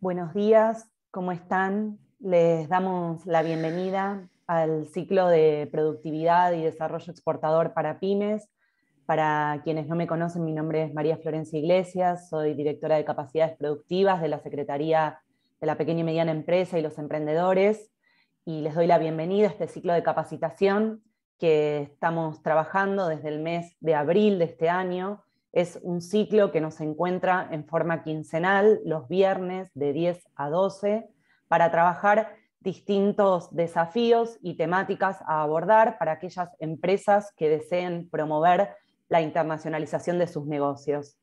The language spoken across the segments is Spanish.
Buenos días, ¿cómo están? Les damos la bienvenida al ciclo de productividad y desarrollo exportador para pymes. Para quienes no me conocen, mi nombre es María Florencia Iglesias, soy directora de capacidades productivas de la Secretaría de la Pequeña y Mediana Empresa y los Emprendedores, y les doy la bienvenida a este ciclo de capacitación que estamos trabajando desde el mes de abril de este año es un ciclo que nos encuentra en forma quincenal los viernes de 10 a 12 para trabajar distintos desafíos y temáticas a abordar para aquellas empresas que deseen promover la internacionalización de sus negocios.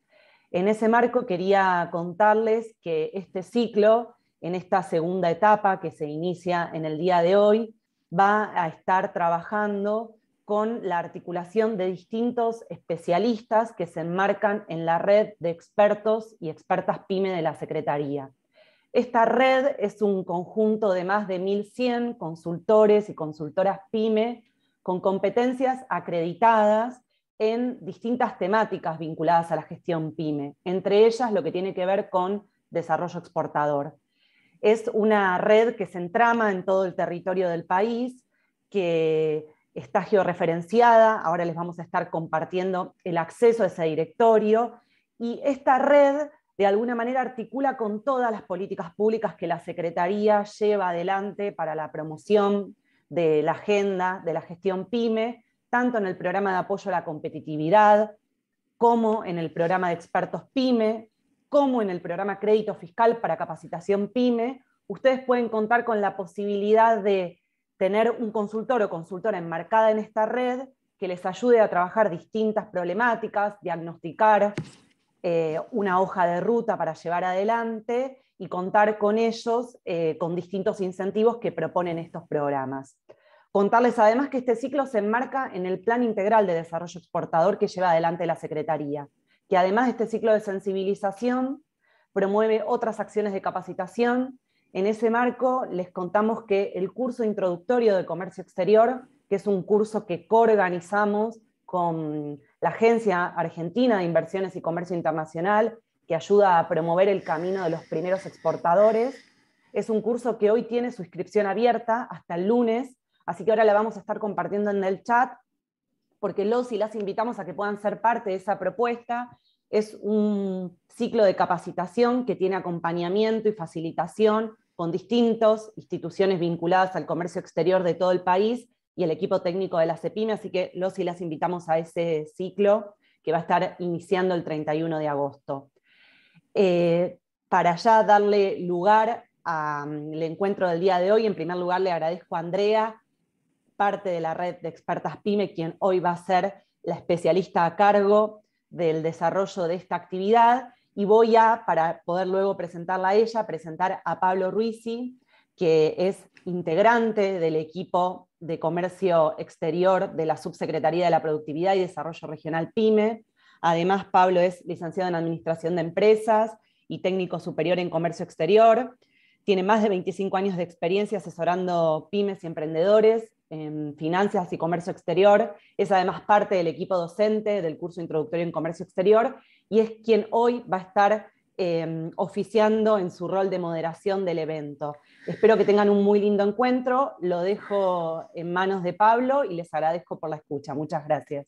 En ese marco quería contarles que este ciclo, en esta segunda etapa que se inicia en el día de hoy, va a estar trabajando con la articulación de distintos especialistas que se enmarcan en la red de expertos y expertas PYME de la Secretaría. Esta red es un conjunto de más de 1.100 consultores y consultoras PYME con competencias acreditadas en distintas temáticas vinculadas a la gestión PYME, entre ellas lo que tiene que ver con desarrollo exportador. Es una red que se entrama en todo el territorio del país, que está georreferenciada, ahora les vamos a estar compartiendo el acceso a ese directorio, y esta red de alguna manera articula con todas las políticas públicas que la Secretaría lleva adelante para la promoción de la agenda de la gestión PYME, tanto en el programa de apoyo a la competitividad, como en el programa de expertos PYME, como en el programa crédito fiscal para capacitación PYME. Ustedes pueden contar con la posibilidad de tener un consultor o consultora enmarcada en esta red que les ayude a trabajar distintas problemáticas, diagnosticar eh, una hoja de ruta para llevar adelante y contar con ellos eh, con distintos incentivos que proponen estos programas. Contarles además que este ciclo se enmarca en el Plan Integral de Desarrollo Exportador que lleva adelante la Secretaría, que además de este ciclo de sensibilización, promueve otras acciones de capacitación en ese marco les contamos que el curso introductorio de comercio exterior, que es un curso que coorganizamos con la Agencia Argentina de Inversiones y Comercio Internacional, que ayuda a promover el camino de los primeros exportadores, es un curso que hoy tiene su inscripción abierta hasta el lunes, así que ahora la vamos a estar compartiendo en el chat, porque los y las invitamos a que puedan ser parte de esa propuesta. Es un ciclo de capacitación que tiene acompañamiento y facilitación con distintas instituciones vinculadas al comercio exterior de todo el país y el equipo técnico de la CEPIME, así que los y las invitamos a ese ciclo que va a estar iniciando el 31 de agosto. Eh, para ya darle lugar al encuentro del día de hoy, en primer lugar le agradezco a Andrea, parte de la red de expertas PYME, quien hoy va a ser la especialista a cargo del desarrollo de esta actividad, y voy a, para poder luego presentarla a ella, presentar a Pablo Ruizi, que es integrante del equipo de comercio exterior de la Subsecretaría de la Productividad y Desarrollo Regional PYME. Además, Pablo es licenciado en Administración de Empresas y técnico superior en Comercio Exterior. Tiene más de 25 años de experiencia asesorando pymes y emprendedores en finanzas y comercio exterior. Es además parte del equipo docente del curso introductorio en comercio exterior y es quien hoy va a estar em, oficiando en su rol de moderación del evento. Espero que tengan un muy lindo encuentro, lo dejo en manos de Pablo y les agradezco por la escucha. Muchas gracias.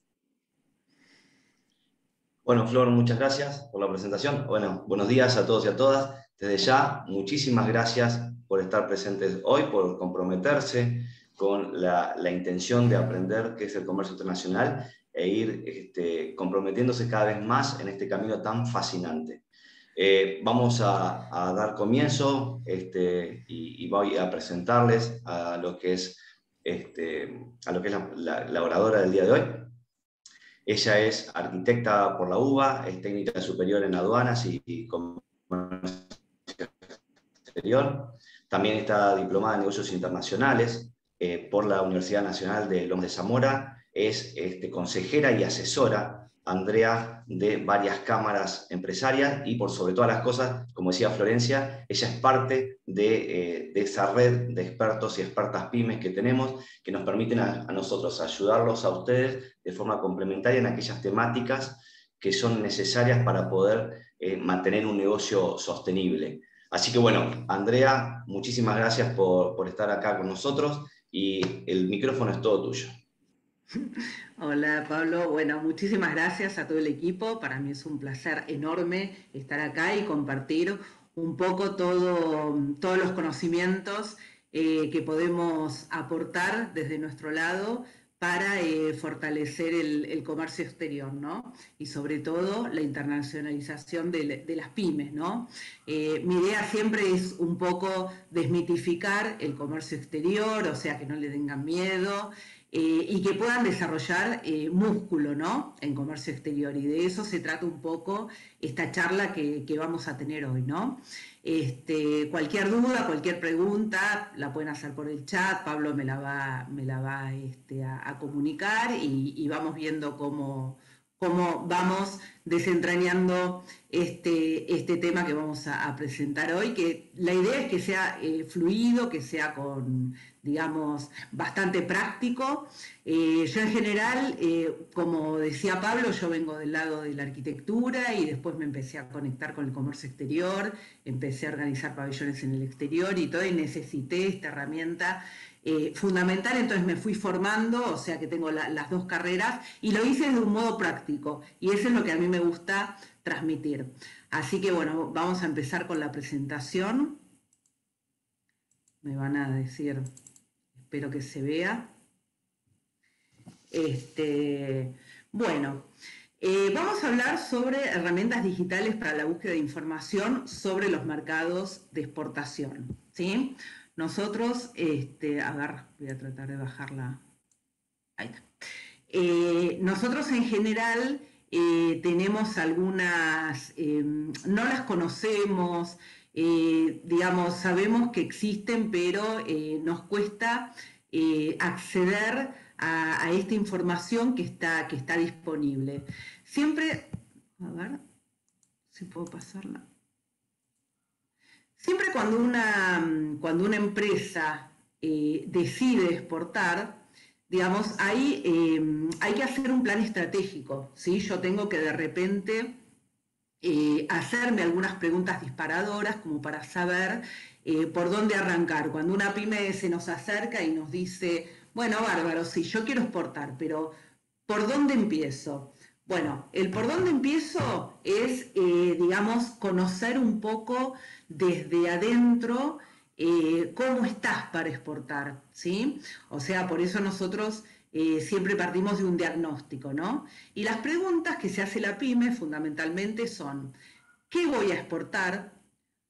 Bueno, Flor, muchas gracias por la presentación. Bueno, buenos días a todos y a todas. Desde ya, muchísimas gracias por estar presentes hoy, por comprometerse con la, la intención de aprender qué es el comercio internacional e ir este, comprometiéndose cada vez más en este camino tan fascinante. Eh, vamos a, dar comienzo este, y, voy a presentarles a lo que es, este, a lo que es la, oradora del día de hoy. Ella es arquitecta por la UBA, es técnica superior en aduanas y, comercio exterior. También está diplomada en negocios internacionales eh, por la Universidad Nacional de Lomas de Zamora es este, consejera y asesora, Andrea, de varias cámaras empresarias y por sobre todas las cosas, como decía Florencia, ella es parte de, eh, esa red de expertos y expertas pymes que tenemos que nos permiten a, nosotros ayudarlos a ustedes de forma complementaria en aquellas temáticas que son necesarias para poder eh, mantener un negocio sostenible. Así que bueno, Andrea, muchísimas gracias por, por estar acá con nosotros y el micrófono es todo tuyo. Hola Pablo, bueno, muchísimas gracias a todo el equipo. Para mí es un placer enorme estar acá y compartir un poco todo, todos los conocimientos eh, que podemos aportar desde nuestro lado para eh, fortalecer el, comercio exterior, ¿no? Y sobre todo la internacionalización de, las pymes, ¿no? Eh, mi idea siempre es un poco desmitificar el comercio exterior, o sea, que no le tengan miedo, eh, y que puedan desarrollar eh, músculo ¿no? en comercio exterior. Y de eso se trata un poco esta charla que, vamos a tener hoy. ¿no? Este, cualquier duda, cualquier pregunta, la pueden hacer por el chat, Pablo me la va, me la va este, a, comunicar y, vamos viendo cómo, cómo vamos desentrañando este, este tema que vamos a, presentar hoy, que la idea es que sea eh, fluido, que sea con, digamos, bastante práctico. Eh, yo en general, eh, como decía Pablo, yo vengo del lado de la arquitectura y después me empecé a conectar con el comercio exterior, empecé a organizar pabellones en el exterior y todo, y necesité esta herramienta eh, fundamental, entonces me fui formando, o sea que tengo las dos carreras, y lo hice de un modo práctico, y eso es lo que a mí me gusta transmitir. Así que bueno, vamos a empezar con la presentación. Me van a decir, espero que se vea. Este, bueno, eh, vamos a hablar sobre herramientas digitales para la búsqueda de información sobre los mercados de exportación. ¿sí? Nosotros, este, a ver, voy a tratar de bajarla. Ahí está. Eh, nosotros en general eh, tenemos algunas, em, no las conocemos, eh, digamos, sabemos que existen, pero nos cuesta acceder a, esta información que está, que está disponible. Siempre, a ver si puedo pasarla. Siempre cuando una, cuando una empresa eh, decide exportar, digamos, ahí eh, hay que hacer un plan estratégico. ¿sí? Yo tengo que de repente eh, hacerme algunas preguntas disparadoras como para saber por dónde arrancar. Cuando una pyme se nos acerca y nos dice, bueno, bárbaro, sí, yo quiero exportar, pero ¿por dónde empiezo? Bueno, el por dónde empiezo es, digamos, conocer un poco desde adentro eh, cómo estás para exportar, ¿sí? O sea, por eso nosotros eh, siempre partimos de un diagnóstico, ¿no? Y las preguntas que se hace la pyme fundamentalmente son, ¿qué voy a exportar?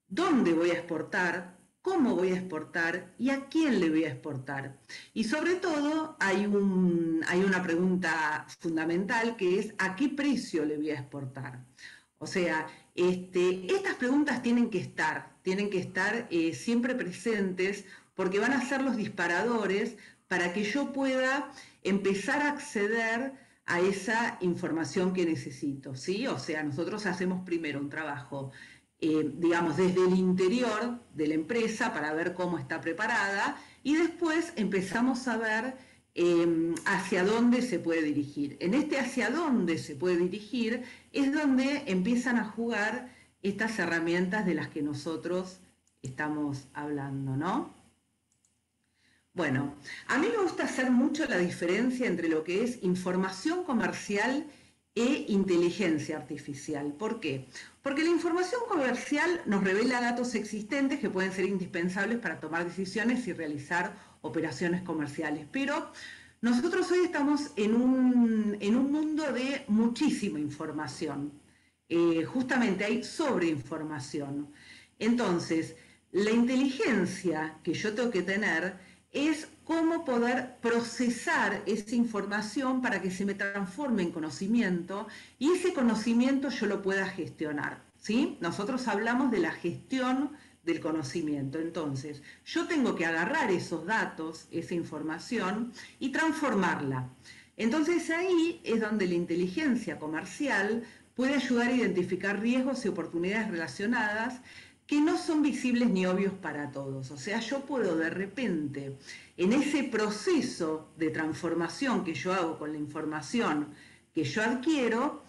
¿Dónde voy a exportar? ¿Cómo voy a exportar? ¿Y a quién le voy a exportar? Y sobre todo hay, un, hay una pregunta fundamental que es, ¿a qué precio le voy a exportar? O sea, este, estas preguntas tienen que estar, tienen que estar eh, siempre presentes porque van a ser los disparadores para que yo pueda empezar a acceder a esa información que necesito, ¿sí? O sea, nosotros hacemos primero un trabajo, eh, digamos, desde el interior de la empresa para ver cómo está preparada y después empezamos a ver Em, hacia dónde se puede dirigir. En este hacia dónde se puede dirigir es donde empiezan a jugar estas herramientas de las que nosotros estamos hablando, ¿no? Bueno, a mí me gusta hacer mucho la diferencia entre lo que es información comercial e inteligencia artificial. ¿Por qué? Porque la información comercial nos revela datos existentes que pueden ser indispensables para tomar decisiones y realizar operaciones comerciales. Pero nosotros hoy estamos en un, mundo de muchísima información. Eh, justamente hay sobreinformación. Entonces, la inteligencia que yo tengo que tener es cómo poder procesar esa información para que se me transforme en conocimiento y ese conocimiento yo lo pueda gestionar. ¿sí? Nosotros hablamos de la gestión del conocimiento. Entonces, yo tengo que agarrar esos datos, esa información y transformarla. Entonces ahí es donde la inteligencia comercial puede ayudar a identificar riesgos y oportunidades relacionadas que no son visibles ni obvios para todos. O sea, yo puedo de repente, en ese proceso de transformación que yo hago con la información que yo adquiero,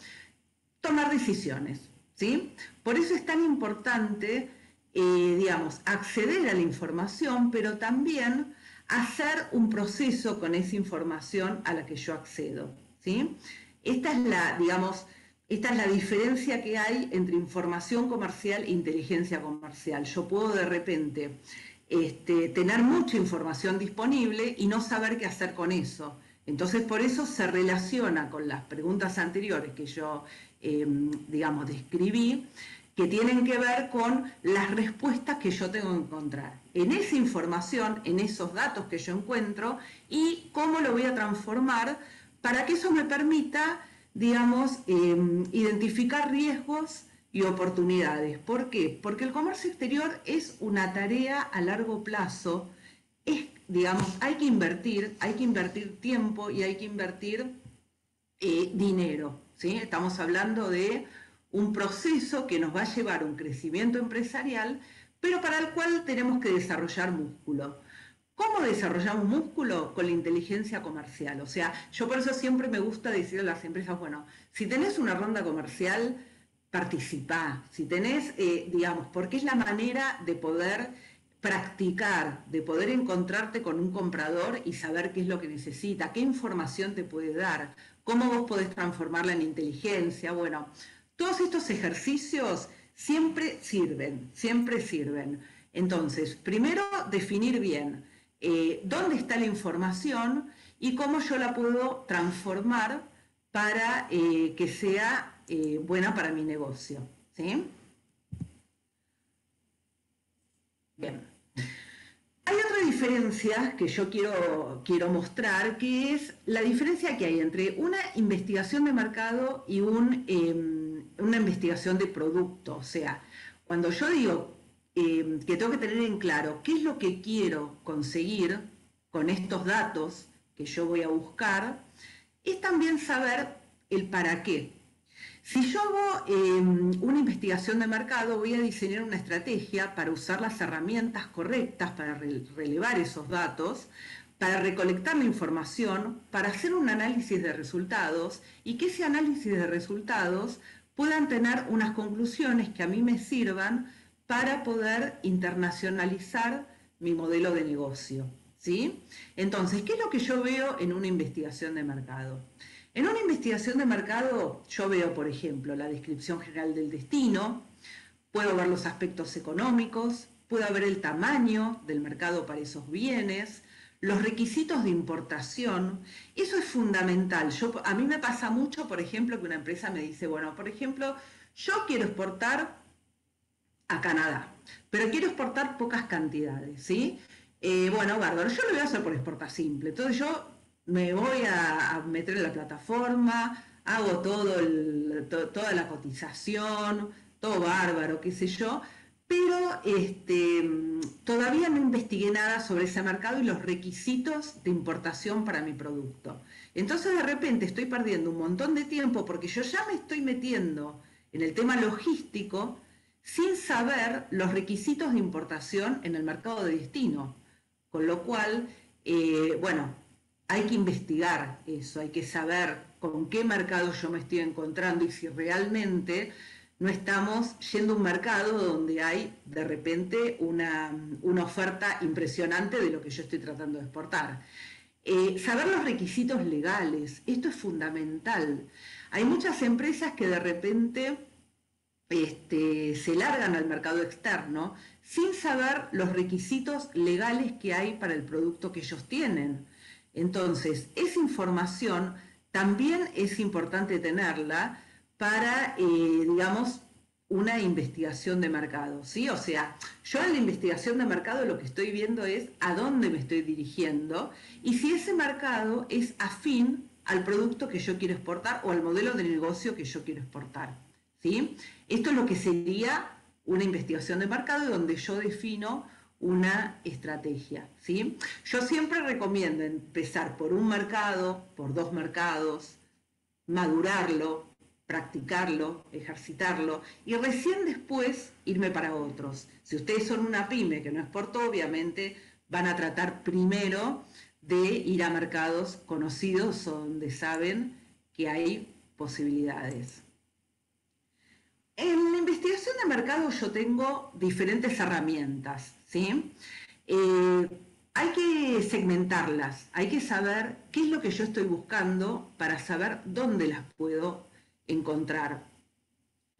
tomar decisiones. ¿sí? Por eso es tan importante eh, digamos, acceder a la información, pero también hacer un proceso con esa información a la que yo accedo. ¿sí? Esta es la, digamos, esta es la diferencia que hay entre información comercial e inteligencia comercial. Yo puedo de repente este, tener mucha información disponible y no saber qué hacer con eso. Entonces, por eso se relaciona con las preguntas anteriores que yo, em, digamos, describí, que tienen que ver con las respuestas que yo tengo que encontrar en esa información, en esos datos que yo encuentro y cómo lo voy a transformar para que eso me permita, digamos, em, identificar riesgos y oportunidades. ¿Por qué? Porque el comercio exterior es una tarea a largo plazo. Es, digamos, hay que invertir, hay que invertir tiempo y hay que invertir eh, dinero. ¿sí? Estamos hablando de un proceso que nos va a llevar a un crecimiento empresarial, pero para el cual tenemos que desarrollar músculo. ¿Cómo desarrollamos músculo? Con la inteligencia comercial. O sea, yo por eso siempre me gusta decir a las empresas, bueno, si tenés una ronda comercial, participá. Si tenés, eh, digamos, porque es la manera de poder practicar, de poder encontrarte con un comprador y saber qué es lo que necesita, qué información te puede dar, cómo vos podés transformarla en inteligencia. Bueno, todos estos ejercicios siempre sirven, siempre sirven. Entonces, primero definir bien eh, dónde está la información y cómo yo la puedo transformar para eh, que sea eh, buena para mi negocio. ¿sí? Bien. Hay otra diferencia que yo quiero, quiero mostrar, que es la diferencia que hay entre una investigación de mercado y un, em, una investigación de producto. O sea, cuando yo digo em, que tengo que tener en claro qué es lo que quiero conseguir con estos datos que yo voy a buscar, es también saber el para qué. Si yo hago em, una investigación de mercado, voy a diseñar una estrategia para usar las herramientas correctas para relevar esos datos, para recolectar la información, para hacer un análisis de resultados y que ese análisis de resultados puedan tener unas conclusiones que a mí me sirvan para poder internacionalizar mi modelo de negocio. ¿sí? Entonces, ¿qué es lo que yo veo en una investigación de mercado? En una investigación de mercado yo veo, por ejemplo, la descripción general del destino, puedo ver los aspectos económicos, puedo ver el tamaño del mercado para esos bienes, los requisitos de importación, eso es fundamental. A mí me pasa mucho, por ejemplo, que una empresa me dice, bueno, por ejemplo, yo quiero exportar a Canadá, pero quiero exportar pocas cantidades, ¿sí? Eh, bueno, bárbaro, yo lo voy a hacer por exporta simple. Entonces yo me voy a, meter en la plataforma, hago todo toda la cotización, todo bárbaro, qué sé yo, pero este, todavía no investigué nada sobre ese mercado y los requisitos de importación para mi producto. Entonces de repente estoy perdiendo un montón de tiempo porque yo ya me estoy metiendo en el tema logístico sin saber los requisitos de importación en el mercado de destino. Con lo cual, eh, bueno, hay que investigar eso, hay que saber con qué mercado yo me estoy encontrando y si realmente no estamos yendo a un mercado donde hay de repente una, oferta impresionante de lo que yo estoy tratando de exportar. Eh, saber los requisitos legales, esto es fundamental. Hay muchas empresas que de repente este, se largan al mercado externo sin saber los requisitos legales que hay para el producto que ellos tienen. Entonces, esa información también es importante tenerla para, eh, digamos, una investigación de mercado, ¿sí? O sea, yo en la investigación de mercado lo que estoy viendo es a dónde me estoy dirigiendo y si ese mercado es afín al producto que yo quiero exportar o al modelo de negocio que yo quiero exportar, ¿sí? Esto es lo que sería una investigación de mercado donde yo defino una estrategia. ¿sí? Yo siempre recomiendo empezar por un mercado, por dos mercados, madurarlo, practicarlo, ejercitarlo y recién después irme para otros. Si ustedes son una pyme que no exportó, obviamente van a tratar primero de ir a mercados conocidos donde saben que hay posibilidades. En la investigación de mercado yo tengo diferentes herramientas, ¿sí? Eh, hay que segmentarlas, hay que saber qué es lo que yo estoy buscando para saber dónde las puedo encontrar,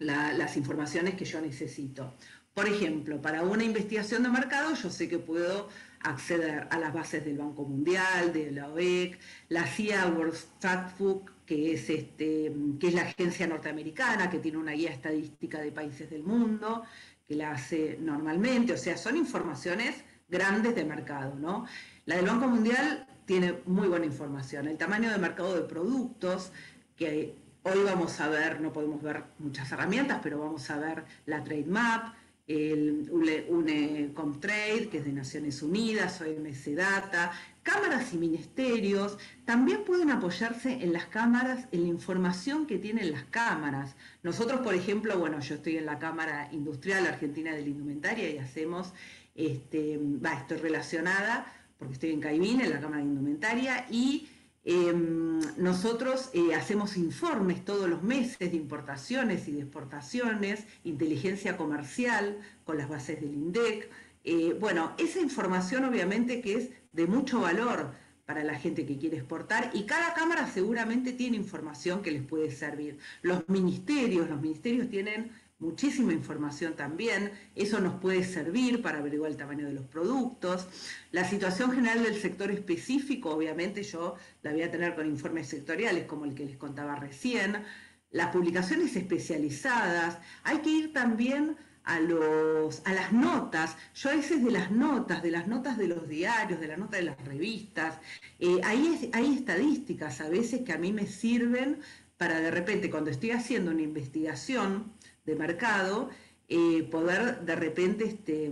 las informaciones que yo necesito. Por ejemplo, para una investigación de mercado yo sé que puedo acceder a las bases del Banco Mundial, de la OEC, la CIA World Factbook, que es, este, que es la agencia norteamericana, que tiene una guía estadística de países del mundo, que la hace normalmente, o sea, son informaciones grandes de mercado, ¿no? La del Banco Mundial tiene muy buena información. El tamaño de mercado de productos, que hoy vamos a ver, no podemos ver muchas herramientas, pero vamos a ver la Trade Map, el UNECOMTRADE, que es de Naciones Unidas, OMC Data, cámaras y ministerios, también pueden apoyarse en las cámaras, en la información que tienen las cámaras. Nosotros, por ejemplo, bueno, yo estoy en la Cámara Industrial Argentina de la Indumentaria y hacemos, este, estoy relacionada, porque estoy en Caimín, en la Cámara de Indumentaria, y Em, nosotros eh, hacemos informes todos los meses de importaciones y de exportaciones, inteligencia comercial con las bases del INDEC. Eh, bueno, esa información obviamente que es de mucho valor para la gente que quiere exportar y cada cámara seguramente tiene información que les puede servir. Los ministerios, los ministerios tienen muchísima información también, eso nos puede servir para averiguar el tamaño de los productos. La situación general del sector específico, obviamente yo la voy a tener con informes sectoriales como el que les contaba recién. Las publicaciones especializadas, hay que ir también a, los, a las notas, yo a veces de las notas, de las notas de los diarios, de las notas de las revistas, eh, hay, estadísticas a veces que a mí me sirven para de repente cuando estoy haciendo una investigación, de mercado, eh, poder de repente este,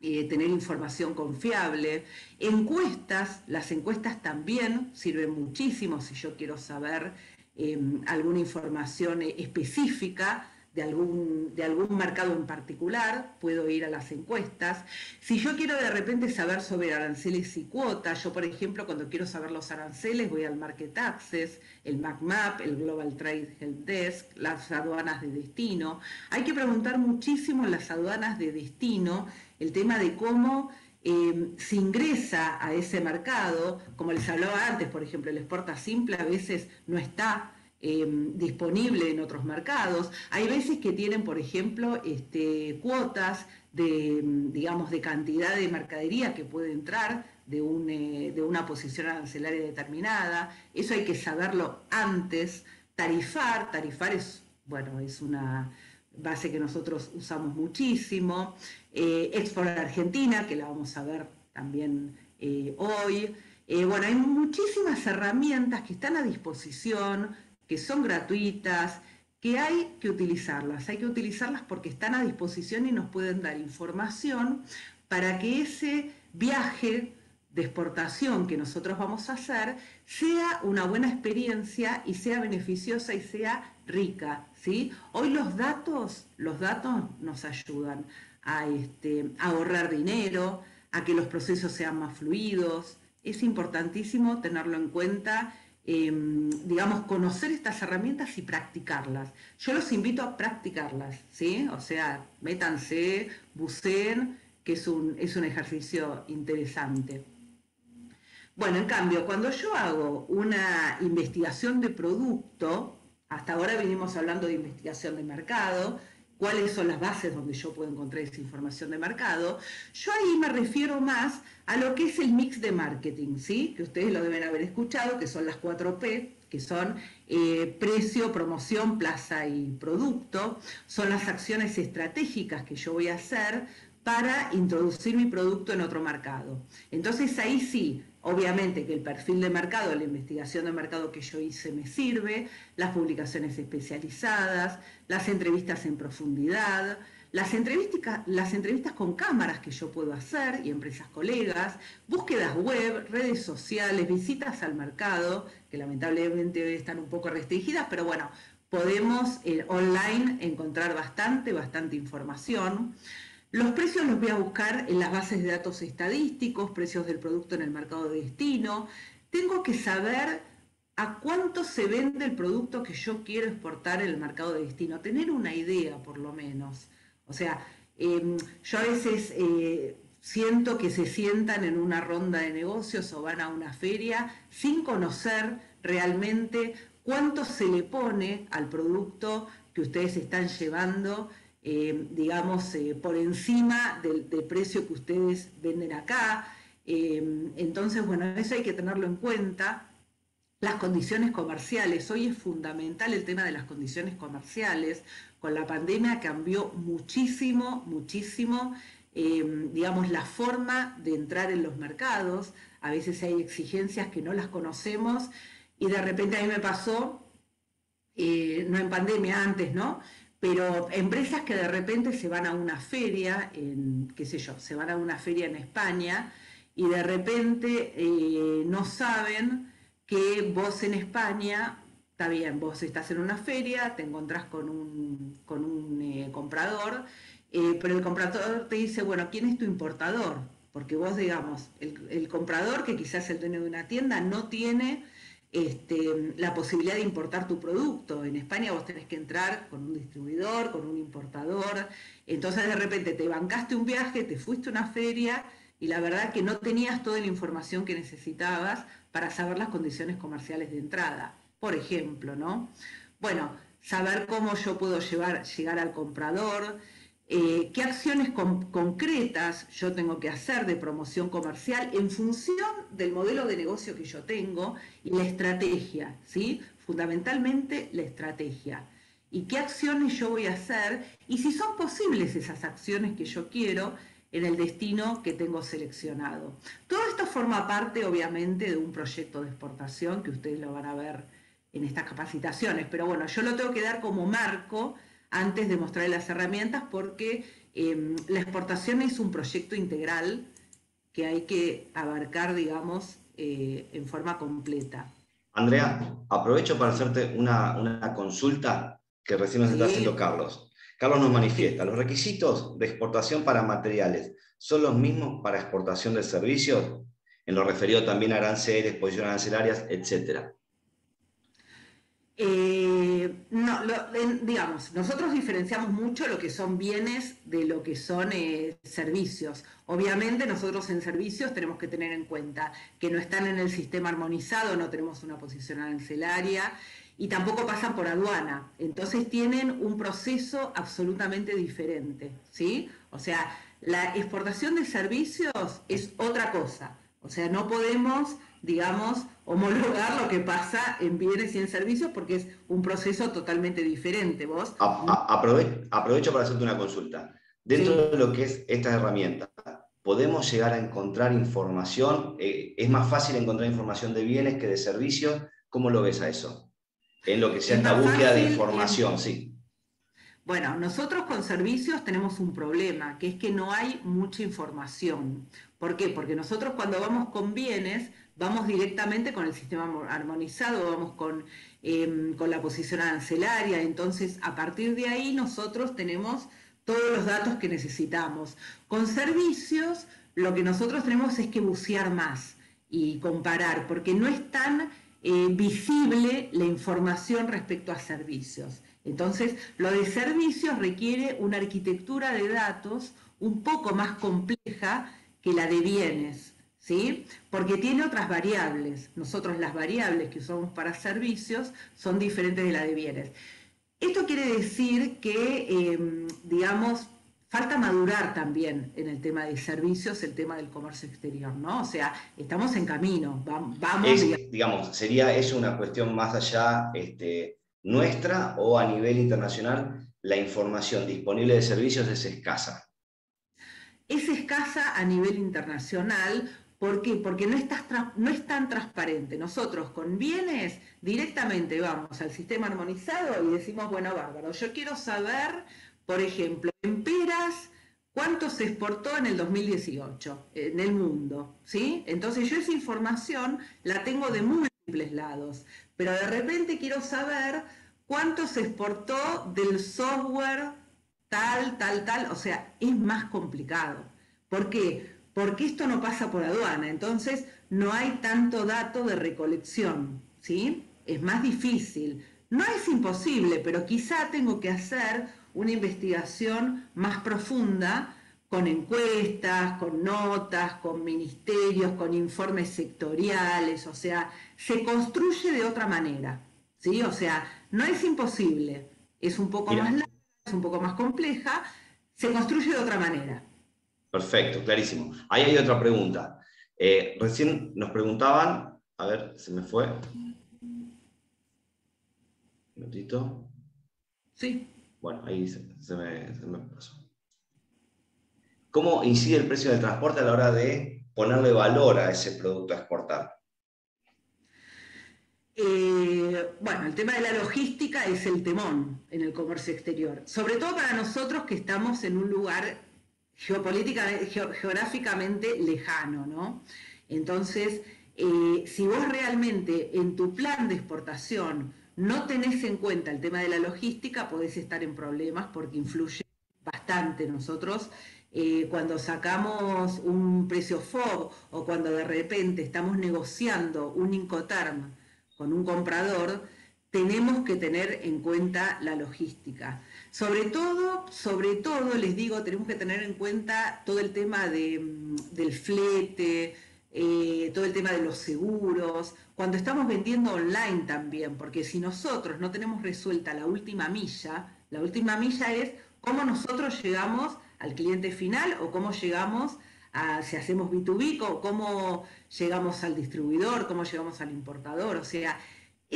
eh, tener información confiable. Encuestas, las encuestas también sirven muchísimo si yo quiero saber eh, alguna información específica de algún, de algún mercado en particular, puedo ir a las encuestas. Si yo quiero de repente saber sobre aranceles y cuotas, yo por ejemplo cuando quiero saber los aranceles voy al Market Access, el MacMap, el Global Trade Help Desk, las aduanas de destino. Hay que preguntar muchísimo las aduanas de destino el tema de cómo eh, se ingresa a ese mercado, como les hablaba antes, por ejemplo, el exporta simple a veces no está Em, disponible en otros mercados. Hay veces que tienen, por ejemplo, este, cuotas de, digamos, de cantidad de mercadería que puede entrar de, eh, de una posición arancelaria determinada. Eso hay que saberlo antes. Tarifar, tarifar es, bueno, es una base que nosotros usamos muchísimo. Eh, Expo Argentina, que la vamos a ver también eh, hoy. Eh, bueno, hay muchísimas herramientas que están a disposición que son gratuitas, que hay que utilizarlas. Hay que utilizarlas porque están a disposición y nos pueden dar información para que ese viaje de exportación que nosotros vamos a hacer sea una buena experiencia y sea beneficiosa y sea rica. ¿sí? Hoy los datos, los datos nos ayudan a, este, a ahorrar dinero, a que los procesos sean más fluidos. Es importantísimo tenerlo en cuenta Em, digamos, conocer estas herramientas y practicarlas. Yo los invito a practicarlas, ¿sí? O sea, métanse, buceen, que es un, es un ejercicio interesante. Bueno, en cambio, cuando yo hago una investigación de producto, hasta ahora venimos hablando de investigación de mercado, cuáles son las bases donde yo puedo encontrar esa información de mercado, yo ahí me refiero más a lo que es el mix de marketing, ¿sí? que ustedes lo deben haber escuchado, que son las 4P, que son eh, precio, promoción, plaza y producto, son las acciones estratégicas que yo voy a hacer para introducir mi producto en otro mercado. Entonces ahí sí, obviamente que el perfil de mercado, la investigación de mercado que yo hice me sirve, las publicaciones especializadas, las entrevistas en profundidad, las entrevistas, las entrevistas con cámaras que yo puedo hacer y empresas colegas, búsquedas web, redes sociales, visitas al mercado, que lamentablemente están un poco restringidas, pero bueno, podemos eh, online encontrar bastante, bastante información. Los precios los voy a buscar en las bases de datos estadísticos, precios del producto en el mercado de destino. Tengo que saber a cuánto se vende el producto que yo quiero exportar en el mercado de destino, tener una idea por lo menos. O sea, em, yo a veces eh, siento que se sientan en una ronda de negocios o van a una feria sin conocer realmente cuánto se le pone al producto que ustedes están llevando, em, digamos, eh, por encima del, precio que ustedes venden acá. Em, entonces, bueno, eso hay que tenerlo en cuenta las condiciones comerciales. Hoy es fundamental el tema de las condiciones comerciales. Con la pandemia cambió muchísimo, muchísimo, digamos, la forma de entrar en los mercados. A veces hay exigencias que no las conocemos y de repente a mí me pasó, eh, no en pandemia, antes, ¿no? Pero empresas que de repente se van a una feria, en, qué sé yo, se van a una feria en España y de repente eh, no saben que vos en España, está bien, vos estás en una feria, te encontrás con un, con un eh, comprador, eh, pero el comprador te dice, bueno, ¿quién es tu importador? Porque vos, digamos, el, comprador, que quizás es el dueño de una tienda, no tiene este, la posibilidad de importar tu producto. En España vos tenés que entrar con un distribuidor, con un importador. Entonces de repente te bancaste un viaje, te fuiste a una feria y la verdad que no tenías toda la información que necesitabas para saber las condiciones comerciales de entrada. Por ejemplo, ¿no? Bueno, saber cómo yo puedo llegar al comprador, eh, qué acciones concretas yo tengo que hacer de promoción comercial en función del modelo de negocio que yo tengo y la estrategia, ¿sí? Fundamentalmente la estrategia. Y qué acciones yo voy a hacer y si son posibles esas acciones que yo quiero en el destino que tengo seleccionado. Todo esto forma parte, obviamente, de un proyecto de exportación que ustedes lo van a ver en estas capacitaciones, pero bueno, yo lo tengo que dar como marco antes de mostrar las herramientas porque em, la exportación es un proyecto integral que hay que abarcar, digamos, eh, en forma completa. Andrea, aprovecho para hacerte una, consulta que recién nos está haciendo Carlos. Carlos nos manifiesta, los requisitos de exportación para materiales son los mismos para exportación de servicios, en lo referido también a aranceles, posiciones arancelarias, etc. Eh, no, digamos, nosotros diferenciamos mucho lo que son bienes de lo que son eh, servicios. Obviamente nosotros en servicios tenemos que tener en cuenta que no están en el sistema armonizado, no tenemos una posición arancelaria y tampoco pasan por aduana. Entonces tienen un proceso absolutamente diferente, ¿sí? O sea, la exportación de servicios es otra cosa. O sea, no podemos, digamos, homologar lo que pasa en bienes y en servicios porque es un proceso totalmente diferente. ¿Vos? aprovecho para hacerte una consulta. Dentro de lo que es esta herramienta, ¿podemos llegar a encontrar información? Eh, ¿Es más fácil encontrar información de bienes que de servicios? ¿Cómo lo ves a eso? En lo que sea esta búsqueda de información, sí. Bueno, nosotros con servicios tenemos un problema, que es que no hay mucha información. ¿Por qué? Porque nosotros cuando vamos con bienes, vamos directamente con el sistema armonizado, vamos con, em, con la posición arancelaria, entonces a partir de ahí nosotros tenemos todos los datos que necesitamos. Con servicios, lo que nosotros tenemos es que bucear más y comparar, porque no es tan eh, visible la información respecto a servicios. Entonces, lo de servicios requiere una arquitectura de datos un poco más compleja que la de bienes, ¿sí? Porque tiene otras variables. Nosotros las variables que usamos para servicios son diferentes de la de bienes. Esto quiere decir que, em, digamos, falta madurar también en el tema de servicios, el tema del comercio exterior, ¿no? O sea, estamos en camino, vamos... digamos, sería eso una cuestión más allá, este, nuestra o a nivel internacional la información disponible de servicios es escasa? Es escasa a nivel internacional. ¿Por qué? Porque no, es tan transparente. Nosotros con bienes directamente vamos al sistema armonizado y decimos, bueno, bárbaro, yo quiero saber, por ejemplo, en peras, cuánto se exportó en el 2018 en el mundo, ¿sí? Entonces yo esa información la tengo de múltiples lados pero de repente quiero saber cuánto se exportó del software tal, tal, tal, o sea, es más complicado. ¿Por qué? Porque esto no pasa por aduana, entonces no hay tanto dato de recolección, ¿sí? Es más difícil. No es imposible, pero quizá tengo que hacer una investigación más profunda con encuestas, con notas, con ministerios, con informes sectoriales, o sea, se construye de otra manera, ¿sí? O sea, no es imposible, es un poco más larga, es un poco más compleja, se construye de otra manera. Perfecto, clarísimo. Ahí hay otra pregunta. Eh, recién nos preguntaban, a ver, se me fue. Un minutito. Sí. Bueno, ahí se, me, pasó. ¿Cómo incide el precio del transporte a la hora de ponerle valor a ese producto a exportar? Eh, bueno, el tema de la logística es el temón en el comercio exterior, sobre todo para nosotros que estamos en un lugar geopolíticamente, geográficamente lejano, ¿no? Entonces, eh, si vos realmente en tu plan de exportación no tenés en cuenta el tema de la logística, podés estar en problemas porque influye bastante. Nosotros eh, cuando sacamos un precio FOB o cuando de repente estamos negociando un Incoterm con un comprador, tenemos que tener en cuenta la logística. Sobre todo, sobre todo, les digo, tenemos que tener en cuenta todo el tema mm, del flete, eh, todo el tema de los seguros, cuando estamos vendiendo online también, porque si nosotros no tenemos resuelta la última milla, la última milla es cómo nosotros llegamos al cliente final o cómo llegamos a, si hacemos B2B, o cómo llegamos al distribuidor, cómo llegamos al importador, o sea,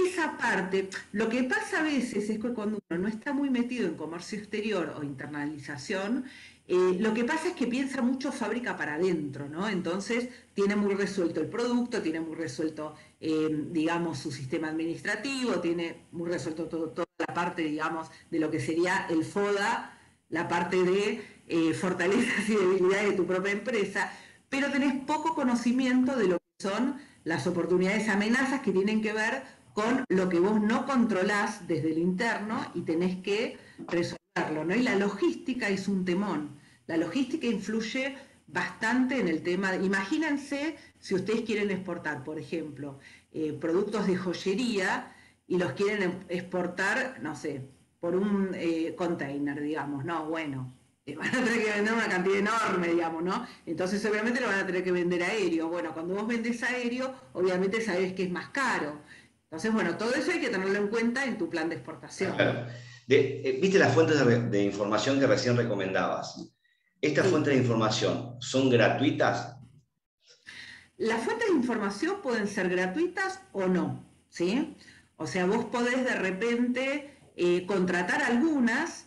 esa parte, lo que pasa a veces es que cuando uno no está muy metido en comercio exterior o internalización, eh, lo que pasa es que piensa mucho fábrica para adentro, ¿no? Entonces tiene muy resuelto el producto, tiene muy resuelto, eh, digamos, su sistema administrativo, tiene muy resuelto toda la parte, digamos, de lo que sería el FODA, la parte de eh, fortalezas y debilidades de tu propia empresa, pero tenés poco conocimiento de lo que son las oportunidades, amenazas que tienen que ver con lo que vos no controlás desde el interno y tenés que resolverlo, ¿no? Y la logística es un temón. La logística influye bastante en el tema. Imagínense si ustedes quieren exportar, por ejemplo, eh, productos de joyería y los quieren em, exportar, no sé, por un eh, container, digamos, no, bueno, eh, van a tener que vender una cantidad enorme, digamos, ¿no? Entonces obviamente lo van a tener que vender aéreo. Bueno, cuando vos vendes aéreo, obviamente sabés que es más caro. Entonces, bueno, todo eso hay que tenerlo en cuenta en tu plan de exportación. ¿Viste las fuentes de información que recién recomendabas? ¿Estas fuentes de información son gratuitas? Las fuentes de información pueden ser gratuitas o no, ¿sí? O sea, vos podés de repente eh, contratar algunas,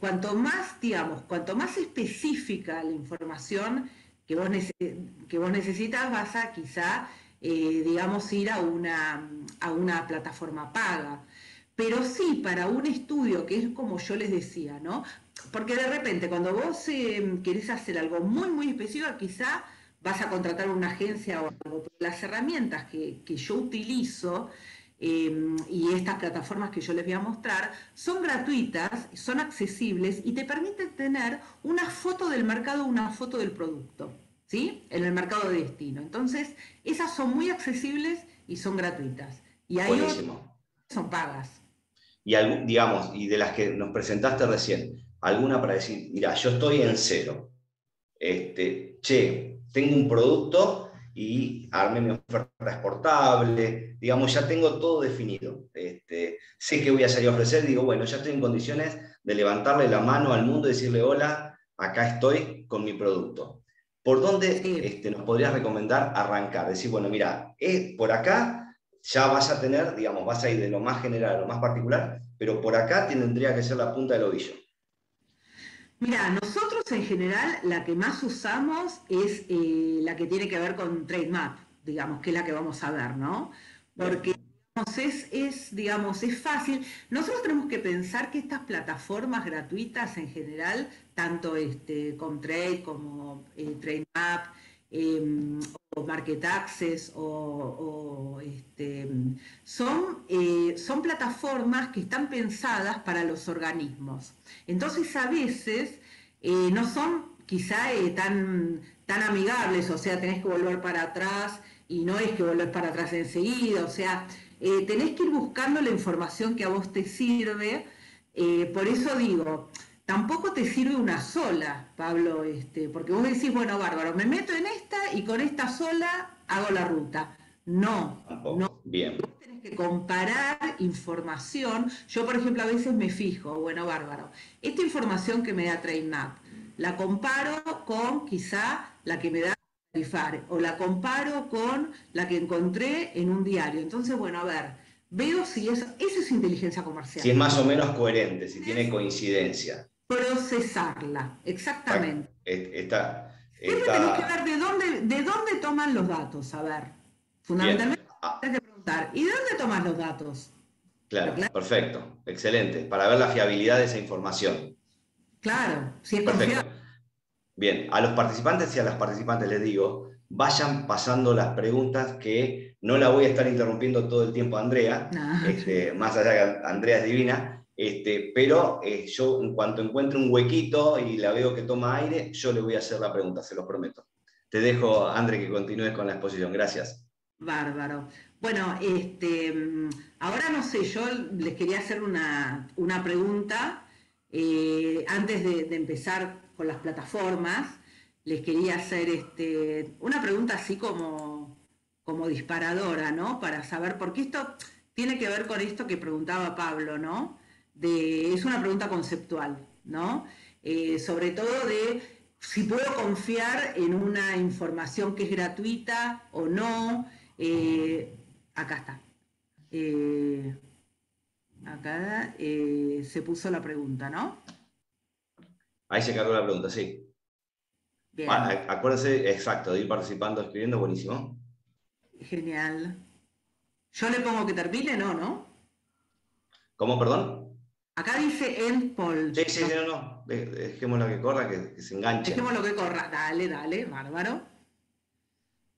cuanto más, digamos, cuanto más específica la información que vos, que vos necesitas, vas a quizá, eh, digamos, ir a una, a una plataforma paga. Pero sí, para un estudio que es como yo les decía, ¿no? Porque de repente cuando vos eh, querés hacer algo muy, muy específico, quizá vas a contratar una agencia o algo, pero las herramientas que, yo utilizo em, y estas plataformas que yo les voy a mostrar son gratuitas, son accesibles y te permiten tener una foto del mercado, una foto del producto, ¿sí? En el mercado de destino. Entonces, esas son muy accesibles y son gratuitas. Y hay otras son pagas. Y digamos, y de las que nos presentaste recién, alguna para decir, mira, yo estoy en cero. Este, che, tengo un producto y armé mi oferta exportable, digamos, ya tengo todo definido. Este, sé que voy a salir a ofrecer, digo, bueno, ya estoy en condiciones de levantarle la mano al mundo y decirle, hola, acá estoy con mi producto. ¿Por dónde este, nos podrías recomendar arrancar? Decir, bueno, mira, es por acá ya vas a tener, digamos, vas a ir de lo más general a lo más particular, pero por acá tendría que ser la punta del ovillo. Mira, nosotros en general la que más usamos es eh, la que tiene que ver con TradeMap, digamos, que es la que vamos a ver, ¿no? Porque es, es, digamos, es fácil. Nosotros tenemos que pensar que estas plataformas gratuitas en general, tanto este, Comtrade como eh, TradeMap, Em, o Market Access o, este, son, eh, son plataformas que están pensadas para los organismos. Entonces a veces eh, no son quizá eh, tan, tan amigables, o sea, tenés que volver para atrás y no es que volvés para atrás enseguida, o sea, eh, tenés que ir buscando la información que a vos te sirve, eh, por eso digo, tampoco te sirve una sola, Pablo, este, porque vos decís, bueno, bárbaro, me meto en esta y con esta sola hago la ruta. No, no. Bien. Vos tenés que comparar información. Yo, por ejemplo, a veces me fijo, bueno, bárbaro, esta información que me da TradeMap, la comparo con quizá la que me da o la comparo con la que encontré en un diario. Entonces, bueno, a ver, veo si eso, eso es inteligencia comercial. Si es más o menos coherente, si tiene coincidencia. Procesarla, exactamente. Está, Siempre tenés que ver de dónde, de dónde toman los datos, a ver. Fundamentalmente ah. tienes que preguntar, ¿y de dónde toman los datos? Claro, perfecto, excelente, para ver la fiabilidad de esa información. Claro, si es Perfecto. Bien, a los participantes y a las participantes les digo, vayan pasando las preguntas que no la voy a estar interrumpiendo todo el tiempo a Andrea, este, más allá que Andrea es divina, este, pero eh, yo en cuanto encuentre un huequito y la veo que toma aire, yo le voy a hacer la pregunta, se los prometo. Te dejo, André, que continúes con la exposición. Gracias. Bárbaro. Bueno, este, ahora no sé, yo les quería hacer una, pregunta eh, antes de empezar con las plataformas, les quería hacer este, una pregunta así como, como disparadora, ¿no? Para saber, porque esto tiene que ver con esto que preguntaba Pablo, ¿no? De, es una pregunta conceptual, ¿no? Eh, sobre todo de si puedo confiar en una información que es gratuita o no. Eh, acá está. Eh, acá se puso la pregunta, ¿no? Ahí se cargó la pregunta, sí. Ah, acuérdense, exacto, de ir participando, escribiendo, buenísimo. Genial. Yo le pongo que termine, ¿no? ¿No? ¿Cómo, perdón? Acá dice end poll. Sí, sí, no, no. Dejémoslo que corra, que, se enganche. Dejémoslo que corra. Dale, dale, bárbaro.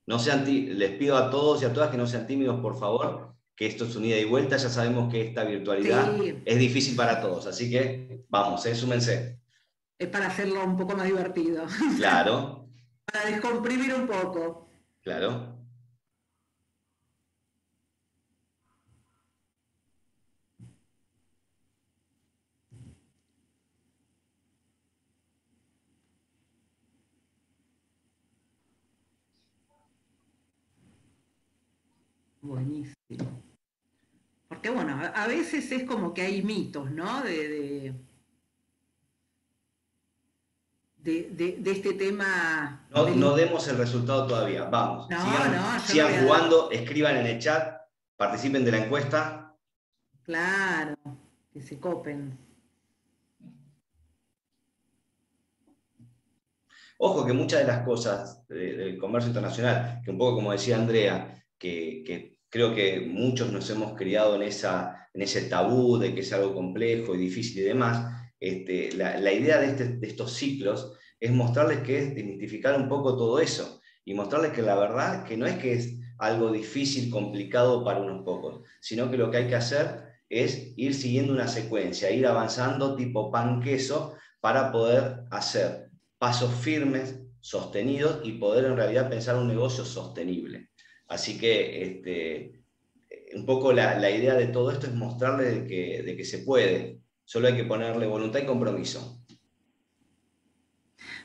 No sean les pido a todos y a todas que no sean tímidos, por favor, que esto es un ida y vuelta. Ya sabemos que esta virtualidad es difícil para todos. Así que vamos, eh, súmense es para hacerlo un poco más divertido. Claro. para descomprimir un poco. Claro. Buenísimo. Porque bueno, a veces es como que hay mitos, ¿no? de de, este tema. No, demos el resultado todavía, vamos. sigan, jugando, escriban en el chat, participen de la encuesta. Claro, que se copen. Ojo que muchas de las cosas del comercio internacional, que un poco como decía Andrea, que, creo que muchos nos hemos criado en, esa, en ese tabú de que es algo complejo y difícil y demás, este, la, idea este, de, estos ciclos es mostrarles que es identificar un poco todo eso y mostrarles que la verdad que no es que es algo difícil, complicado para unos pocos, sino que lo que hay que hacer es ir siguiendo una secuencia, ir avanzando tipo pan queso para poder hacer pasos firmes, sostenidos y poder en realidad pensar un negocio sostenible. Así que este, un poco la, idea de todo esto es mostrarles que, de que se puede, Solo hay que ponerle voluntad y compromiso.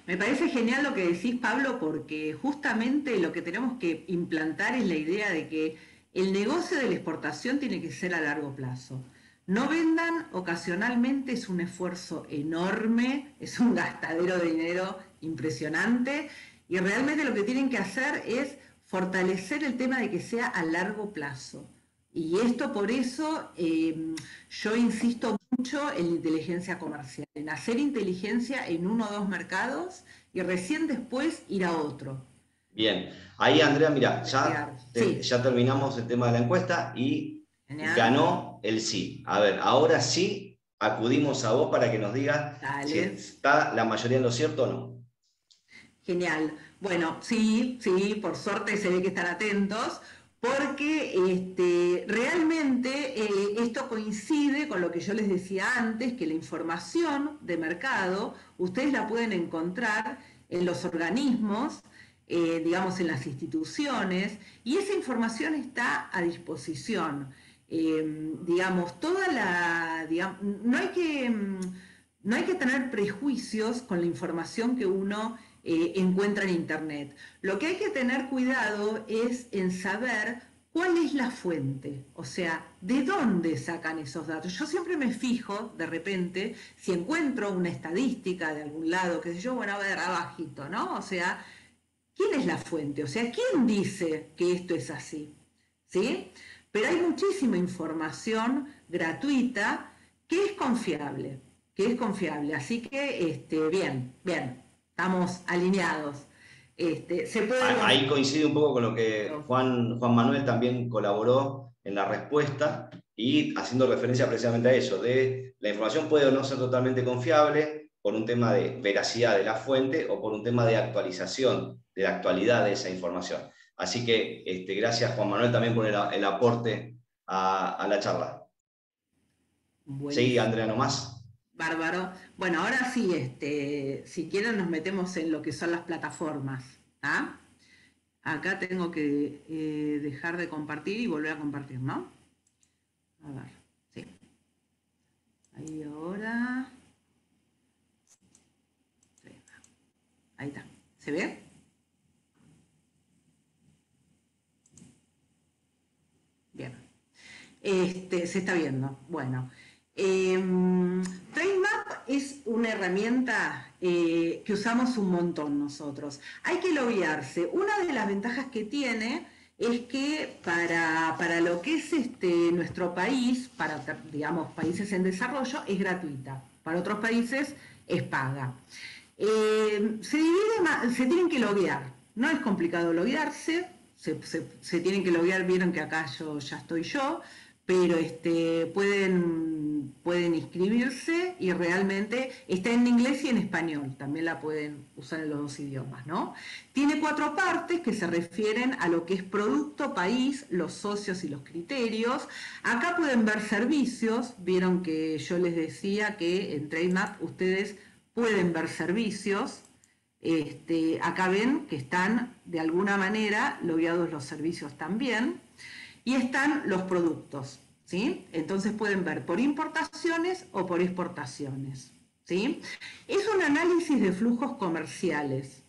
Me parece genial lo que decís, Pablo, porque justamente lo que tenemos que implantar es la idea de que el negocio de la exportación tiene que ser a largo plazo. No vendan ocasionalmente, es un esfuerzo enorme, es un gastadero de dinero impresionante y realmente lo que tienen que hacer es fortalecer el tema de que sea a largo plazo. Y esto por eso eh, yo insisto mucho en inteligencia comercial, en hacer inteligencia en uno o dos mercados y recién después ir a otro. Bien, ahí Andrea, mira, ya, ya terminamos el tema de la encuesta y ganó el sí. A ver, ahora sí acudimos a vos para que nos digas si está la mayoría en lo cierto o no. Genial. Bueno, sí, sí, por suerte se ve que están atentos porque este, realmente eh, esto coincide con lo que yo les decía antes, que la información de mercado ustedes la pueden encontrar en los organismos eh, digamos, en las instituciones, y esa información está a disposición. Em, digamos, toda la, no, hay que, mm, no hay que tener prejuicios con la información que uno eh, encuentra en Internet. Lo que hay que tener cuidado es en saber cuál es la fuente, o sea, de dónde sacan esos datos. Yo siempre me fijo, de repente, si encuentro una estadística de algún lado, que sé yo, bueno, a ver, abajito, ¿no? O sea, ¿quién es la fuente? O sea, ¿quién dice que esto es así? ¿Sí? Pero hay muchísima información gratuita que es confiable, que es confiable. Así que, este, bien, bien, estamos alineados. Este, Ahí coincide un poco con lo que Juan, Juan Manuel también colaboró en la respuesta y haciendo referencia precisamente a eso, de la información puede o no ser totalmente confiable por un tema de veracidad de la fuente o por un tema de actualización, de la actualidad de esa información. Así que este, gracias Juan Manuel también por el, aporte a, la charla. Sí, Andrea, nomás. Bárbaro. Bueno, ahora sí, este, si quieren nos metemos en lo que son las plataformas. Acá tengo que eh, dejar de compartir y volver a compartir, ¿no? A ver, sí. Ahí ahora. Ahí está. ¿Se ve? Bien. Este, se está viendo. Bueno. Eh, es una herramienta eh, que usamos un montón nosotros. Hay que loguearse. Una de las ventajas que tiene es que para, lo que es este, nuestro país, para, digamos, países en desarrollo, es gratuita. Para otros países es paga. Se, divide, se tienen que loguear. No es complicado loguearse. Se, se tienen que loguear, vieron que acá yo ya estoy yo pero este, pueden, pueden inscribirse y realmente está en inglés y en español, también la pueden usar en los dos idiomas, ¿no? Tiene cuatro partes que se refieren a lo que es producto, país, los socios y los criterios. Acá pueden ver servicios, vieron que yo les decía que en TradeMap ustedes pueden ver servicios, este, acá ven que están de alguna manera logueados los servicios también. Y están los productos, ¿sí? Entonces pueden ver por importaciones o por exportaciones, ¿sí? Es un análisis de flujos comerciales,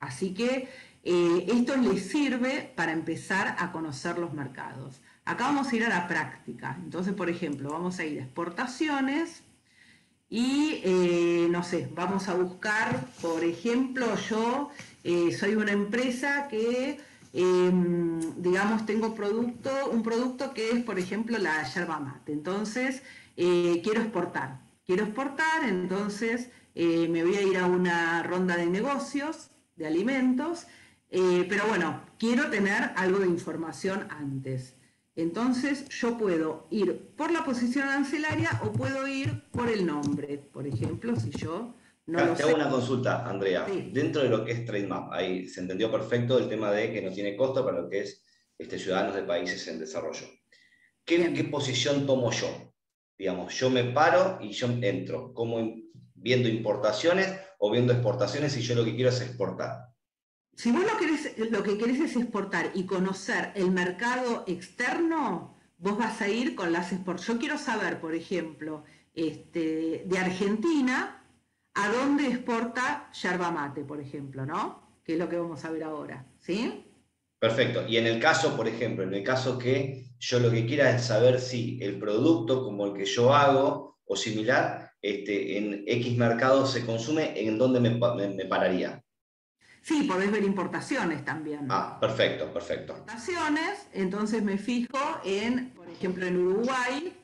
así que eh, esto les sirve para empezar a conocer los mercados. Acá vamos a ir a la práctica. Entonces, por ejemplo, vamos a ir a exportaciones y, eh, no sé, vamos a buscar, por ejemplo, yo eh, soy una empresa que Em, digamos, tengo producto, un producto que es, por ejemplo, la yerba mate. Entonces, eh, quiero exportar. Quiero exportar, entonces eh, me voy a ir a una ronda de negocios, de alimentos, eh, pero bueno, quiero tener algo de información antes. Entonces yo puedo ir por la posición ancelaria o puedo ir por el nombre. Por ejemplo, si yo te hago una consulta, Andrea. Dentro de lo que es TradeMap, ahí se entendió perfecto el tema de que no tiene costo para lo que es este, ciudadanos de países en desarrollo. ¿Qué, ¿Qué, posición tomo yo? Digamos, yo me paro y yo entro, como viendo importaciones o viendo exportaciones y yo lo que quiero es exportar. Si vos lo, querés, lo que querés es exportar y conocer el mercado externo, vos vas a ir con las exportaciones. Yo quiero saber, por ejemplo, este, de Argentina, a dónde exporta yerba mate, por ejemplo, ¿no? Que es lo que vamos a ver ahora, ¿sí? Perfecto. Y en el caso, por ejemplo, en el caso que yo lo que quiera es saber si el producto como el que yo hago o similar este, en X mercado se consume, ¿en dónde me, pararía? Sí, podés ver importaciones también. Ah, perfecto, perfecto. Importaciones, entonces me fijo en, por ejemplo, en Uruguay,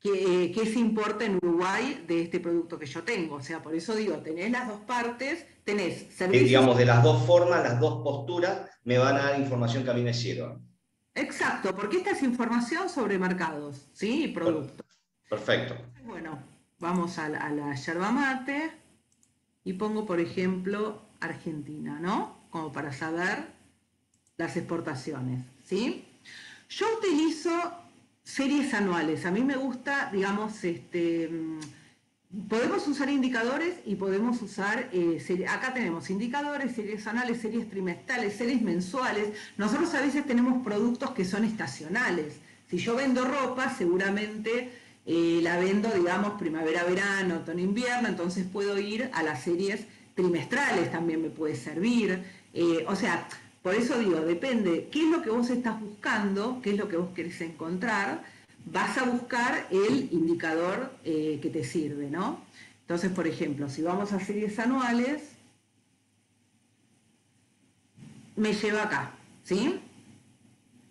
qué, se importa en Uruguay de este producto que yo tengo. O sea, por eso digo, tenés las dos partes, tenés servicios... digamos, de las dos formas, las dos posturas, me van a dar información que a mí me sirva. Exacto, porque esta es información sobre mercados, ¿sí? Y productos. Perfecto. Bueno, vamos a la, a la yerba mate y pongo, por ejemplo, Argentina, ¿no? Como para saber las exportaciones, ¿sí? Yo utilizo series anuales. A mí me gusta, digamos, este, podemos usar indicadores y podemos usar, eh, acá tenemos indicadores, series anuales, series trimestrales, series mensuales. Nosotros a veces tenemos productos que son estacionales. Si yo vendo ropa, seguramente eh, la vendo, digamos, primavera-verano, otoño-invierno, entonces puedo ir a las series trimestrales, también me puede servir. Eh, o sea, por eso digo, depende qué es lo que vos estás buscando, qué es lo que vos querés encontrar, vas a buscar el indicador eh, que te sirve, ¿no? Entonces, por ejemplo, si vamos a series anuales, me lleva acá, ¿sí?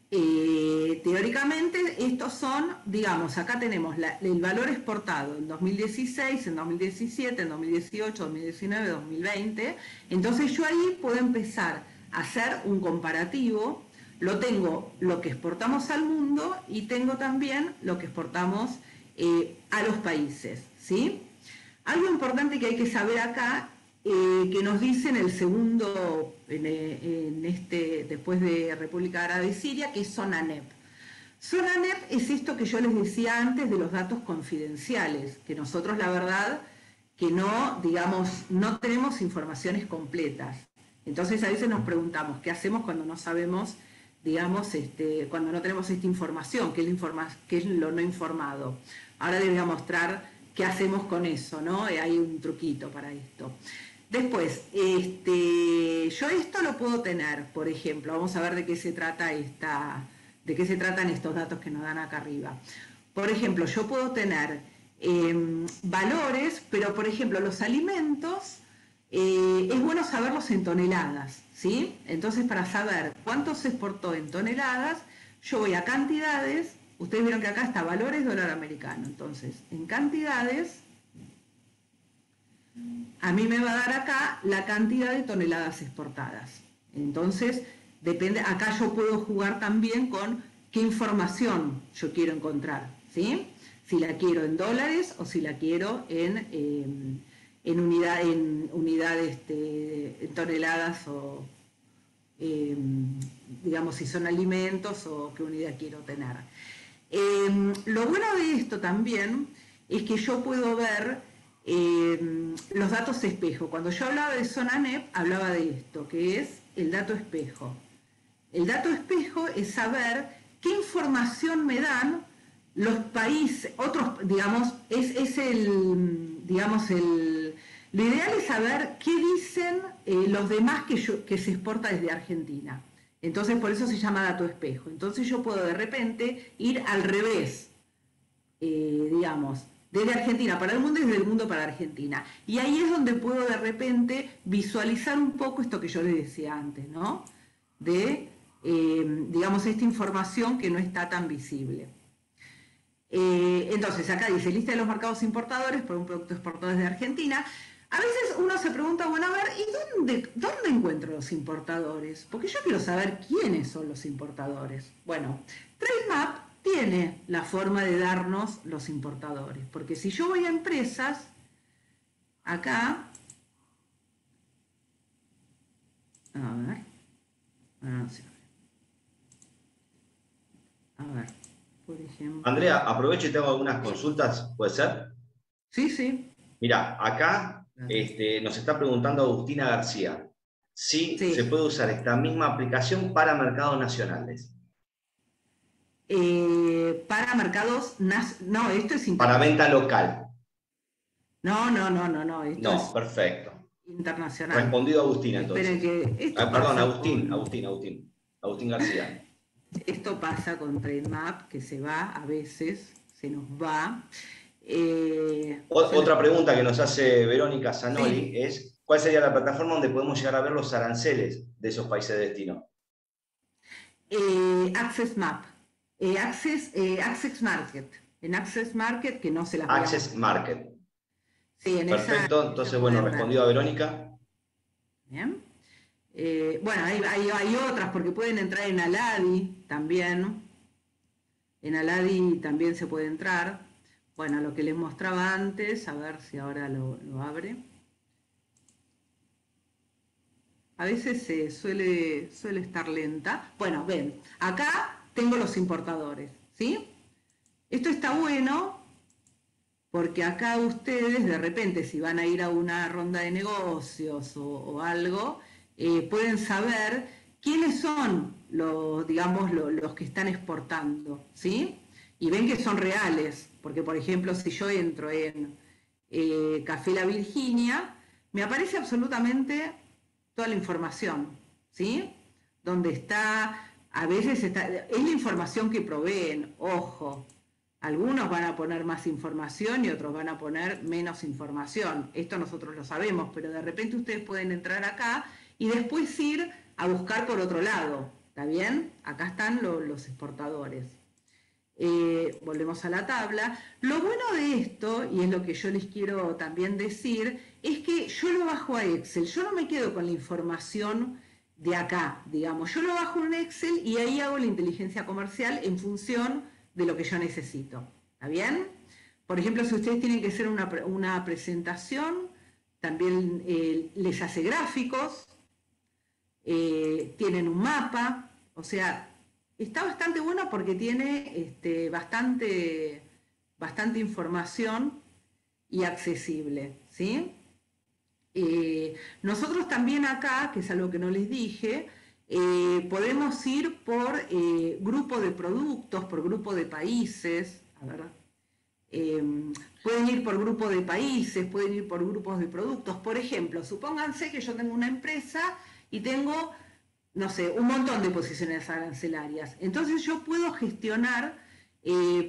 Eh, teóricamente, estos son, digamos, acá tenemos el valor exportado en 2016, en 2017, en 2018, 2019, 2020. Entonces yo ahí puedo empezar hacer un comparativo. Lo tengo lo que exportamos al mundo y tengo también lo que exportamos eh, a los países. ¿sí? Algo importante que hay que saber acá eh, que nos dice en el segundo, eh, en, este, después de República Árabe y Siria, que es SONANEP. SONANEP es esto que yo les decía antes de los datos confidenciales, que nosotros la verdad que no, digamos, no tenemos informaciones completas. Entonces a veces nos preguntamos, ¿qué hacemos cuando no sabemos, digamos, este, cuando no tenemos esta información? ¿Qué es, lo no informado? Ahora les voy a mostrar qué hacemos con eso, ¿no? Hay un truquito para esto. Después, este, yo esto lo puedo tener, por ejemplo, vamos a ver de qué se trata esta, de qué se tratan estos datos que nos dan acá arriba. Por ejemplo, yo puedo tener em, valores, pero por ejemplo, los alimentos, eh, es bueno saberlos en toneladas, ¿sí? Entonces, para saber cuánto se exportó en toneladas, yo voy a cantidades, ustedes vieron que acá está valores dólar americano, entonces, en cantidades, a mí me va a dar acá la cantidad de toneladas exportadas. Entonces, depende, acá yo puedo jugar también con qué información yo quiero encontrar, ¿sí? Si la quiero en dólares o si la quiero en, em, en, unidad, en unidades, este, toneladas o, em, digamos, si son alimentos o qué unidad quiero tener. Em, lo bueno de esto también es que yo puedo ver eh, los datos espejo. Cuando yo hablaba de zona NEP, hablaba de esto, que es el dato espejo. El dato espejo es saber qué información me dan los países, otros, digamos, es, el, digamos, el, lo ideal es saber qué dicen eh, los demás que, se exporta desde Argentina. Entonces, por eso se llama dato espejo. Entonces yo puedo de repente ir al revés, eh, digamos, desde Argentina para el mundo y desde el mundo para Argentina. Y ahí es donde puedo de repente visualizar un poco esto que yo les decía antes, ¿no? De, eh, digamos, esta información que no está tan visible. Eh, entonces, acá dice lista de los mercados importadores por un producto exportado desde Argentina. A veces uno se pregunta, bueno, a ver, ¿y dónde, dónde encuentro los importadores? Porque yo quiero saber quiénes son los importadores. Bueno, TradeMap tiene la forma de darnos los importadores. Porque si yo voy a empresas, acá, a ver, a ver, por ejemplo. Andrea, aprovecho y tengo algunas consultas, ¿puede ser? Sí, sí. Mira, acá este, nos está preguntando Agustina García si se puede usar esta misma aplicación para mercados nacionales. Eh, para mercados, no, esto es Para venta local. No, no, no, no, no. no, perfecto. Internacional. Respondido Agustín entonces. Ah, perdón, Agustín, Agustín, Agustín. Agustín García. Esto pasa con TradeMap, que se va a veces, se nos va. Eh, otra pregunta que nos hace Verónica Zanoli es, ¿cuál sería la plataforma donde podemos llegar a ver los aranceles de esos países de destino? Eh, Access Map. Eh, Access, eh, Access Market. En Access Market, que no se la Access Market. Sí, en Perfecto, entonces, bueno, respondió a Verónica. Bien. Eh, bueno, hay, hay, otras, porque pueden entrar en Aladi también. En Aladi también se puede entrar. Bueno, lo que les mostraba antes, a ver si ahora lo, abre. A veces se suele, suele estar lenta. Bueno, ven, acá tengo los importadores, ¿sí? Esto está bueno porque acá ustedes de repente si van a ir a una ronda de negocios o, algo, eh, pueden saber quiénes son los, digamos, los, que están exportando, ¿sí? Y ven que son reales, porque por ejemplo si yo entro en eh, Café La Virginia, me aparece absolutamente toda la información, ¿sí? Donde está, a veces está, es la información que proveen, ojo, algunos van a poner más información y otros van a poner menos información. Esto nosotros lo sabemos, pero de repente ustedes pueden entrar acá y después ir a buscar por otro lado. ¿Está bien? Acá están los exportadores. Eh, volvemos a la tabla. Lo bueno de esto, y es lo que yo les quiero también decir, es que yo lo bajo a Excel. Yo no me quedo con la información de acá, digamos. Yo lo bajo en Excel y ahí hago la inteligencia comercial en función de lo que yo necesito. ¿Está bien? Por ejemplo, si ustedes tienen que hacer una, presentación, también eh, les hace gráficos, eh, tienen un mapa, o sea, está bastante bueno porque tiene este, bastante, bastante información y accesible, ¿sí? Eh, nosotros también acá, que es algo que no les dije, eh, podemos ir por eh, grupo de productos, por grupo de países, eh, pueden ir por grupo de países, pueden ir por grupos de productos. Por ejemplo, supónganse que yo tengo una empresa y tengo, no sé, un montón de posiciones arancelarias. Entonces yo puedo gestionar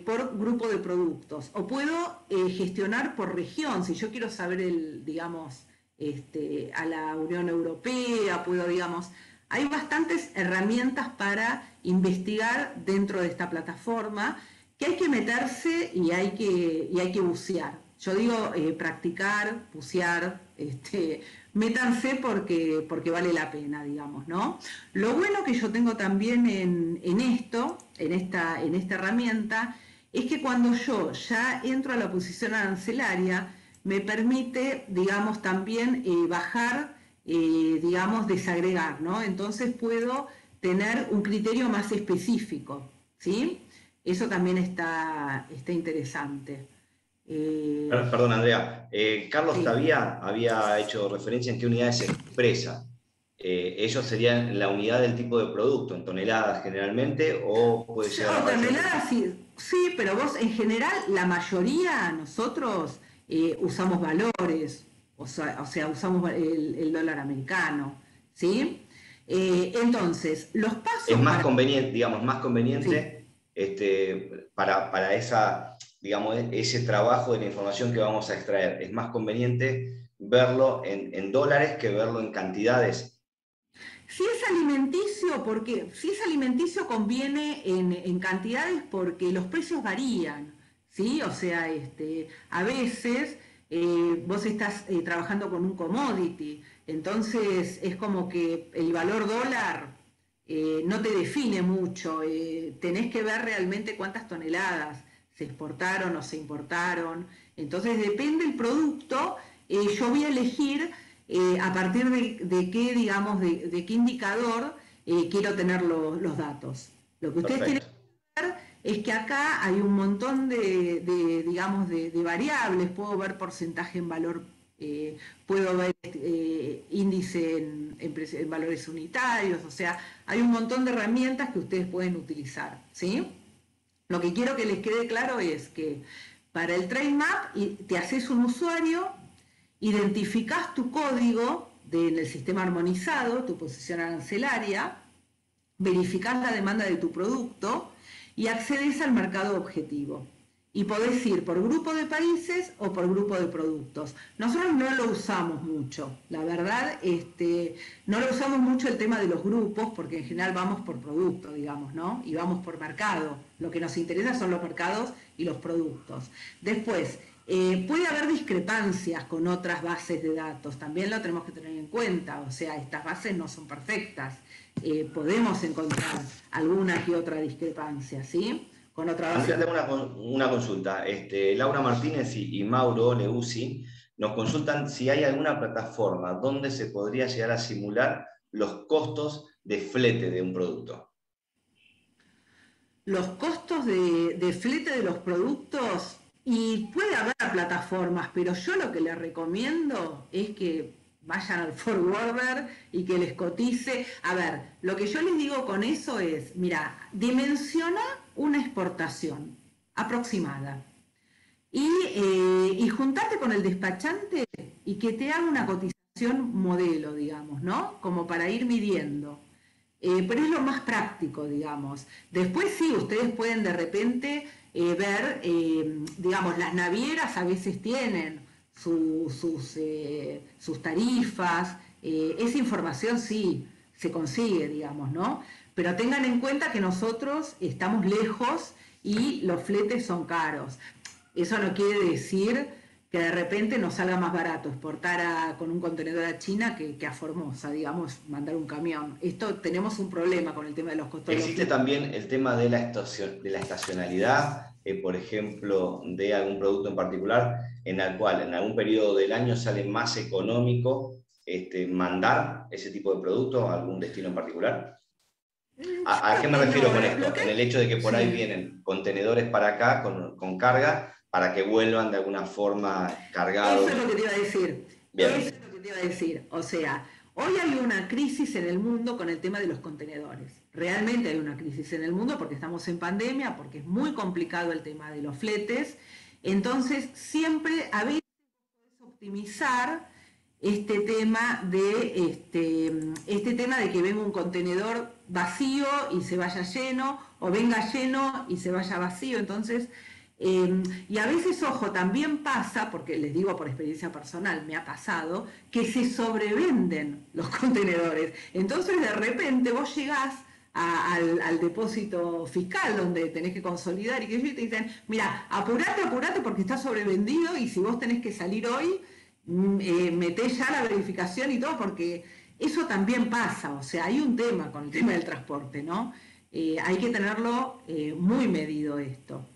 por grupo de productos o puedo gestionar por región. Si yo quiero saber el, digamos, este, a la Unión Europea, puedo, digamos, hay bastantes herramientas para investigar dentro de esta plataforma que hay que meterse y hay que, hay que bucear. Yo digo eh, practicar, bucear, este, porque, porque vale la pena, digamos, ¿no? Lo bueno que yo tengo también en, esto, en esta, en esta herramienta, es que cuando yo ya entro a la posición arancelaria, me permite, digamos, también eh, bajar eh, digamos, desagregar, ¿no? Entonces puedo tener un criterio más específico, ¿sí? Eso también está, está interesante. Eh, perdón, Andrea. Eh, Carlos Tavía había hecho referencia en qué unidades se expresa. ¿Ellos serían la unidad del tipo de producto, en toneladas generalmente, o puede ser... No, toneladas sí, sí, pero vos en general, la mayoría, nosotros usamos valores, o sea, usamos el, dólar americano, ¿sí? Eh, entonces, los pasos... Es más conveniente, digamos, más conveniente este, para, esa, digamos, ese trabajo de la información que vamos a extraer. Es más conveniente verlo en, dólares que verlo en cantidades. Si es alimenticio, porque si es alimenticio conviene en, cantidades porque los precios varían, ¿sí? O sea, este, a veces eh, vos estás eh, trabajando con un commodity, entonces es como que el valor dólar eh, no te define mucho, tenés que ver realmente cuántas toneladas se exportaron o se importaron, entonces depende el producto, yo voy a elegir a partir de, qué, digamos, de, qué indicador quiero tener los datos. Lo que ustedes tienen que ver es que acá hay un montón de, digamos, de, variables, puedo ver porcentaje en valor, eh, puedo ver eh, índice en, valores unitarios, o sea, hay un montón de herramientas que ustedes pueden utilizar, ¿sí? Lo que quiero que les quede claro es que para el Trade Map te haces un usuario, identificás tu código en el sistema armonizado, tu posición arancelaria, verificás la demanda de tu producto, y accedes al mercado objetivo. Y podés ir por grupo de países o por grupo de productos. Nosotros no lo usamos mucho, la verdad, este, no lo usamos mucho el tema de los grupos, porque en general vamos por producto, digamos, ¿no? Y vamos por mercado. Lo que nos interesa son los mercados y los productos. Después, eh, puede haber discrepancias con otras bases de datos, también lo tenemos que tener en cuenta, o sea, estas bases no son perfectas. Eh, podemos encontrar alguna que otra discrepancia, ¿sí? Con otra base. Una, una consulta. Este, Laura Martínez y, Mauro Leusi nos consultan si hay alguna plataforma donde se podría llegar a simular los costos de flete de un producto. Los costos de, flete de los productos, y puede haber plataformas, pero yo lo que les recomiendo es que vayan al forwarder y que les cotice. A ver, lo que yo les digo con eso es, mira, dimensiona una exportación aproximada y, eh, y juntarte con el despachante y que te haga una cotización modelo, digamos, ¿no? Como para ir midiendo. Eh, pero es lo más práctico, digamos. Después sí, ustedes pueden de repente eh, ver, digamos, las navieras a veces tienen sus, sus tarifas, esa información sí se consigue, digamos, ¿no? Pero tengan en cuenta que nosotros estamos lejos y los fletes son caros. Eso no quiere decir que de repente nos salga más barato exportar con un contenedor a China que, a Formosa, digamos, mandar un camión. Esto tenemos un problema con el tema de los costos. Existe también el tema de la, de la estacionalidad, eh, por ejemplo, de algún producto en particular, en el cual en algún periodo del año sale más económico este, mandar ese tipo de producto a algún destino en particular. ¿A, qué me refiero con esto? En el hecho de que por ahí vienen contenedores para acá con, con carga para que vuelvan de alguna forma cargados. Eso es lo que te iba a decir. Eso es lo que te iba a decir. O sea, hoy hay una crisis en el mundo con el tema de los contenedores. Realmente hay una crisis en el mundo porque estamos en pandemia, porque es muy complicado el tema de los fletes. Entonces, siempre a veces optimizar este tema de este, este tema de que venga un contenedor vacío y se vaya lleno, o venga lleno y se vaya vacío. Entonces, Em, y a veces, ojo, también pasa, porque les digo por experiencia personal, me ha pasado, que se sobrevenden los contenedores. Entonces, de repente, vos llegás al, depósito fiscal donde tenés que consolidar y que ellos te dicen, mira, apurate, apurate porque está sobrevendido y si vos tenés que salir hoy, mm, eh, metés ya la verificación y todo, porque eso también pasa. O sea, hay un tema con el tema del transporte, ¿no? Eh, hay que tenerlo eh, muy medido esto.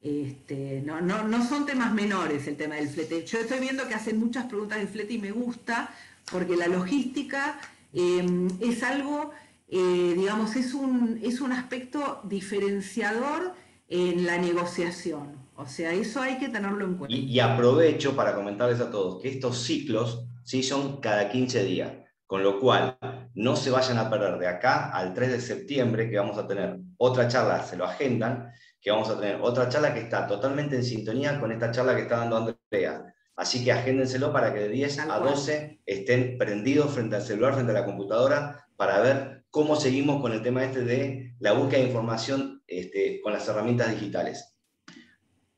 Este, no, no, no, son temas menores el tema del flete. Yo estoy viendo que hacen muchas preguntas del flete y me gusta porque la logística em, es algo, eh, digamos, es un, es un aspecto diferenciador en la negociación. O sea, eso hay que tenerlo en cuenta. Y, aprovecho para comentarles a todos que estos ciclos sí son cada 15 días, con lo cual no se vayan a perder de acá al 3 de septiembre que vamos a tener otra charla, se lo agendan, que vamos a tener otra charla que está totalmente en sintonía con esta charla que está dando Andrea. Así que agéndenselo para que de 10 a 12 estén prendidos frente al celular, frente a la computadora, para ver cómo seguimos con el tema este de la búsqueda de información este, con las herramientas digitales.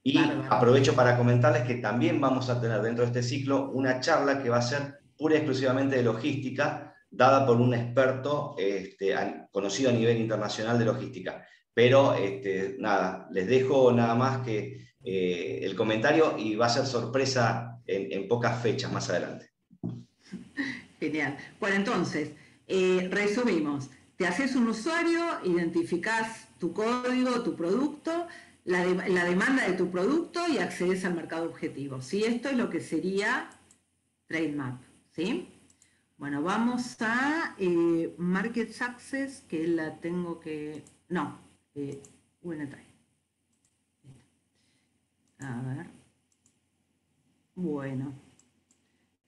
Y aprovecho para comentarles que también vamos a tener dentro de este ciclo una charla que va a ser pura y exclusivamente de logística, dada por un experto este, conocido a nivel internacional de logística. Pero este, nada, les dejo nada más que eh, el comentario y va a ser sorpresa en, pocas fechas más adelante. Genial. Bueno, entonces, eh, resumimos. Te haces un usuario, identificás tu código, tu producto, la, demanda de tu producto y accedes al mercado objetivo. ¿sí? Esto es lo que sería TradeMap. ¿Sí? Bueno, vamos a eh, Market Access, que la tengo que... No, eh, A ver. Bueno.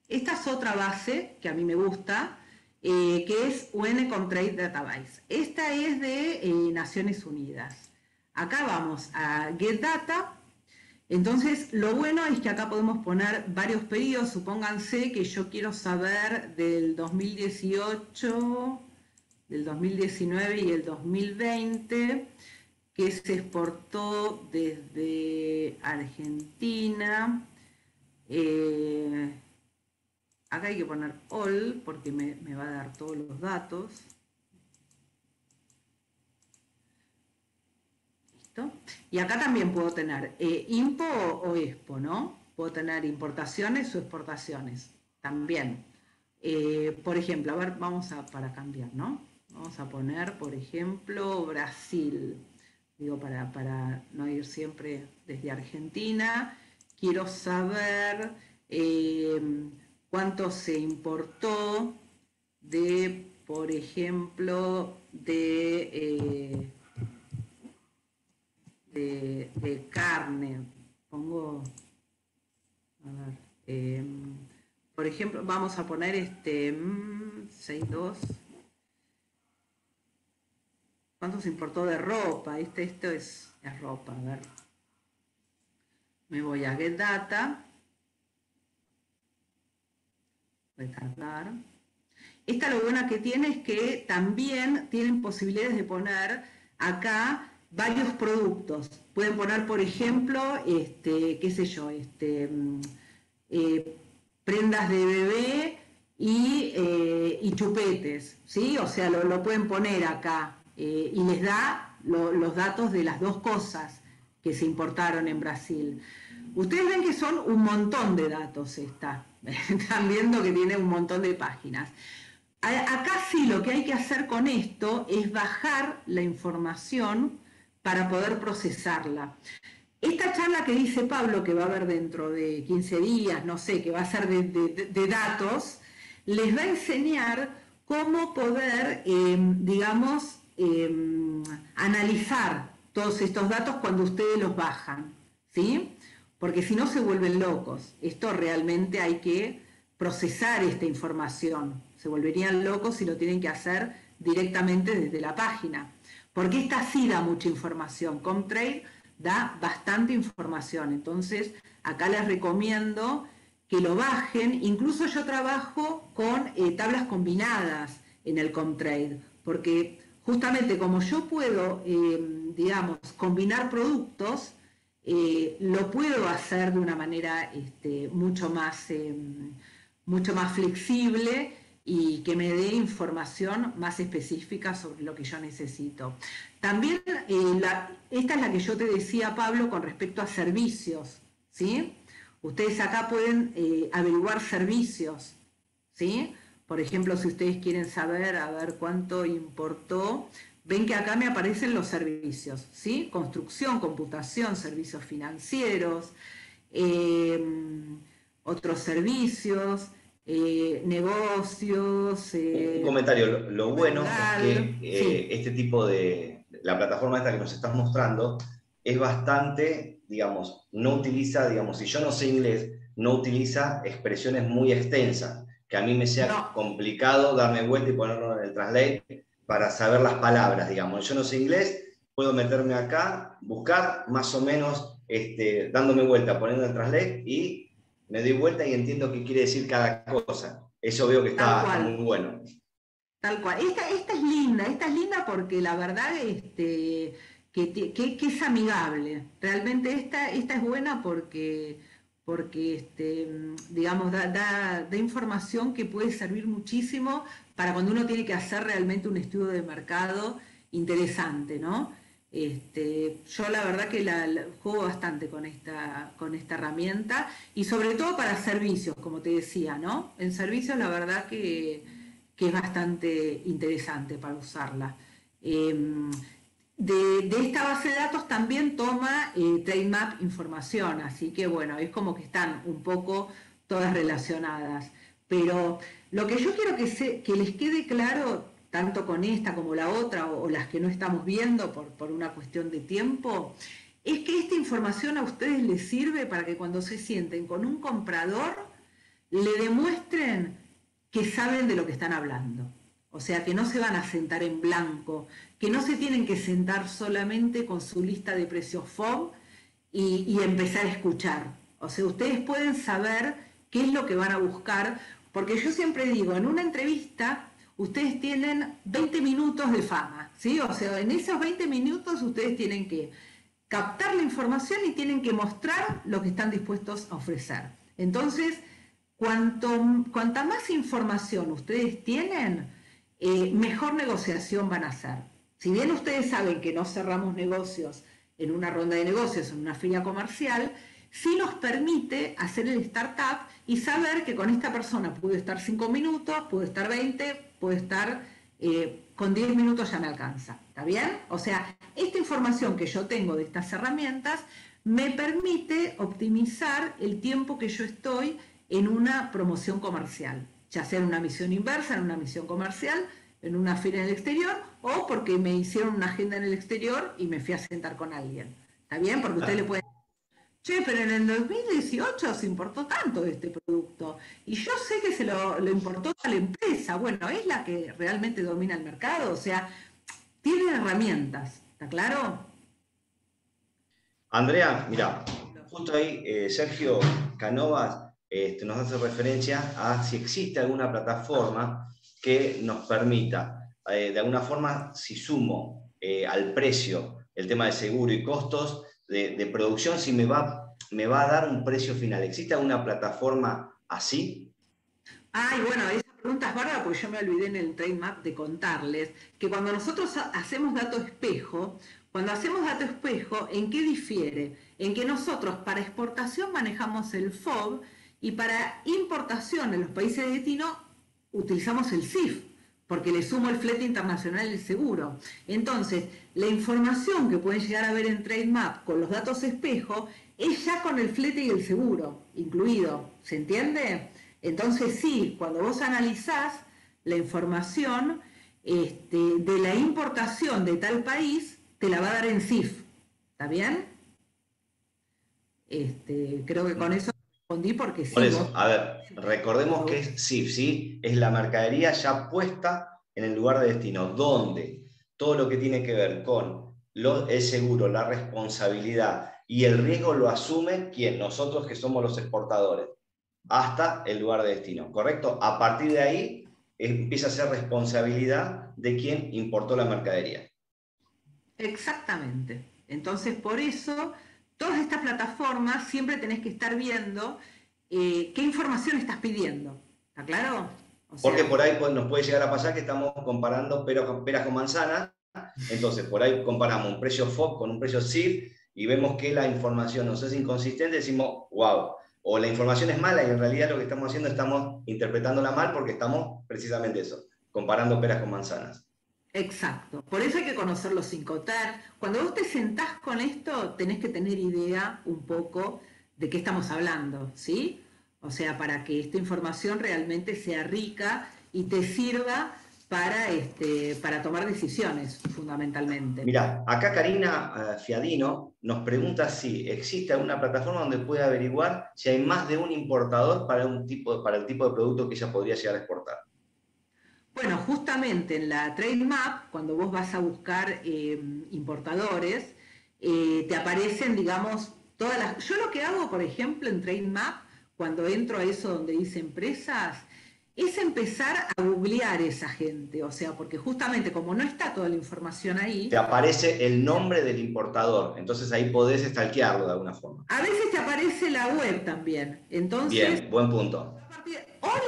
Esta es otra base que a mí me gusta, eh, que es UN Trade Database. Esta es de eh, Naciones Unidas. Acá vamos a Get Data. Entonces, lo bueno es que acá podemos poner varios periodos. Supónganse que yo quiero saber del 2018 del 2019 y el 2020, que se exportó desde Argentina. Eh, acá hay que poner all porque me, va a dar todos los datos. Y acá también puedo tener eh, IMPO o, EXPO, ¿no? Puedo tener importaciones o exportaciones también. Eh, por ejemplo, a ver, vamos a para cambiar, ¿no? Vamos a poner, por ejemplo, Brasil. Digo, para, no ir siempre desde Argentina. Quiero saber eh, cuánto se importó de, por ejemplo, de, de, carne. Pongo Em, por ejemplo, vamos a poner este 6.2. Mm, ¿Cuánto se importó de ropa? Este, esto es, es ropa, a ver. Me voy a Get Data. Retardar. Esta lo buena que tiene es que también tienen posibilidades de poner acá varios productos. Pueden poner, por ejemplo, este, qué sé yo, este, mm, eh, prendas de bebé eh, y, chupetes, ¿sí? O sea, lo, pueden poner acá eh, y les da los datos de las dos cosas que se importaron en Brasil. Ustedes ven que son un montón de datos esta. Están viendo que tiene un montón de páginas. Acá sí lo que hay que hacer con esto es bajar la información para poder procesarla. Esta charla que dice Pablo, que va a haber dentro de 15 días, no sé, que va a ser de, datos, les va a enseñar cómo poder, em, digamos, em, analizar todos estos datos cuando ustedes los bajan, ¿sí? Porque si no se vuelven locos. Esto realmente hay que procesar esta información. Se volverían locos si lo tienen que hacer directamente desde la página porque esta sí da mucha información. Comtrade da bastante información, entonces acá les recomiendo que lo bajen. Incluso yo trabajo con eh, tablas combinadas en el Comtrade, porque justamente como yo puedo, eh, digamos, combinar productos, eh, lo puedo hacer de una manera este, mucho, más, mucho más flexible y que me dé información más específica sobre lo que yo necesito. También, eh, esta es la que yo te decía, Pablo, con respecto a servicios, ¿sí? Ustedes acá pueden eh, averiguar servicios, ¿sí? Por ejemplo, si ustedes quieren saber, a ver cuánto importó, ven que acá me aparecen los servicios, ¿sí? Construcción, computación, servicios financieros, eh, otros servicios, eh, negocios. un eh, comentario, lo, bueno es que eh, este tipo de, la plataforma esta que nos estás mostrando es bastante, digamos, no utiliza, digamos, si yo no sé inglés, no utiliza expresiones muy extensas, que a mí me sea complicado darme vuelta y ponerlo en el translate para saber las palabras, digamos. Yo no sé inglés, puedo meterme acá, buscar más o menos, este, dándome vuelta, poniendo el translate y me doy vuelta y entiendo qué quiere decir cada cosa. Eso veo que está, muy bueno. Tal cual. Esta, es linda, esta es linda porque la verdad este, que, es amigable. Realmente esta, esta es buena porque, porque este, digamos, da, da, información que puede servir muchísimo para cuando uno tiene que hacer realmente un estudio de mercado interesante, ¿no? Este, yo la verdad que juego bastante con esta, con esta herramienta y sobre todo para servicios, como te decía, ¿no? En servicios la verdad que, es bastante interesante para usarla. Em, de, esta base de datos también toma eh, TradeMap información, así que bueno, es como que están un poco todas relacionadas. Pero lo que yo quiero que, que les quede claro tanto con esta como la otra o, las que no estamos viendo por, una cuestión de tiempo, es que esta información a ustedes les sirve para que cuando se sienten con un comprador le demuestren que saben de lo que están hablando. O sea, que no se van a sentar en blanco, que no se tienen que sentar solamente con su lista de precios FOB y, y empezar a escuchar. O sea, ustedes pueden saber qué es lo que van a buscar, porque yo siempre digo, en una entrevista ustedes tienen 20 minutos de fama, ¿sí? O sea, en esos 20 minutos ustedes tienen que captar la información y tienen que mostrar lo que están dispuestos a ofrecer. Entonces, cuanto, cuanta más información ustedes tienen, eh, mejor negociación van a hacer. Si bien ustedes saben que no cerramos negocios en una ronda de negocios, en una feria comercial, sí nos permite hacer el startup y saber que con esta persona pude estar 5 minutos, pude estar 20, puede estar eh, con 10 minutos ya me alcanza. ¿Está bien? O sea, esta información que yo tengo de estas herramientas me permite optimizar el tiempo que yo estoy en una promoción comercial, ya sea en una misión inversa, en una misión comercial, en una feria en el exterior, o porque me hicieron una agenda en el exterior y me fui a sentar con alguien. ¿Está bien? Porque usted le puede che, pero en el 2018 se importó tanto este producto y yo sé que se lo, importó a la empresa, bueno, es la que realmente domina el mercado, o sea, tiene herramientas, ¿está claro? Andrea, mira, justo ahí eh, Sergio Canovas este, nos hace referencia a si existe alguna plataforma que nos permita, eh, de alguna forma, si sumo eh, al precio el tema de seguro y costos, de, producción si me va, me va a dar un precio final. ¿Existe alguna plataforma así? Ay, bueno, esa pregunta es porque yo me olvidé en el trade map de contarles que cuando nosotros hacemos dato espejo, cuando hacemos dato espejo, ¿en qué difiere? En que nosotros para exportación manejamos el FOB y para importación en los países de destino utilizamos el CIF porque le sumo el flete internacional del seguro. Entonces, la información que pueden llegar a ver en TradeMap con los datos espejo es ya con el flete y el seguro incluido. ¿Se entiende? Entonces, sí, cuando vos analizás la información este, de la importación de tal país, te la va a dar en CIF. ¿Está bien? Este, creo que con eso respondí porque sí. Por eso, a ver, recordemos que es SIF, ¿sí? Es la mercadería ya puesta en el lugar de destino, donde todo lo que tiene que ver con lo, el seguro, la responsabilidad y el riesgo lo asume quien, nosotros que somos los exportadores, hasta el lugar de destino, ¿correcto? A partir de ahí empieza a ser responsabilidad de quien importó la mercadería. Exactamente. Entonces, por eso todas estas plataformas siempre tenés que estar viendo eh, qué información estás pidiendo. ¿Está claro? Porque por ahí nos puede llegar a pasar que estamos comparando peras con, manzanas, entonces por ahí comparamos un precio FOB con un precio SIF y vemos que la información nos es inconsistente, decimos, wow, o la información es mala y en realidad lo que estamos haciendo estamos interpretándola mal porque estamos precisamente eso, comparando peras con manzanas. Exacto, por eso hay que conocer los cinco TAR. Cuando vos te sentás con esto, tenés que tener idea un poco de qué estamos hablando, ¿sí? O sea, para que esta información realmente sea rica y te sirva para, este, para tomar decisiones, fundamentalmente. Mira, acá Karina eh, Fiadino nos pregunta si existe alguna plataforma donde pueda averiguar si hay más de un importador para, un tipo, para el tipo de producto que ella podría llegar a exportar. Bueno, justamente en la Trade Map, cuando vos vas a buscar eh, importadores, eh, te aparecen, digamos, todas las... Yo lo que hago, por ejemplo, en Trade Map, cuando entro a eso donde dice empresas, es empezar a googlear esa gente, o sea, porque justamente como no está toda la información ahí... Te aparece el nombre del importador, entonces ahí podés stalkearlo de alguna forma. A veces te aparece la web también, entonces... Bien, buen punto.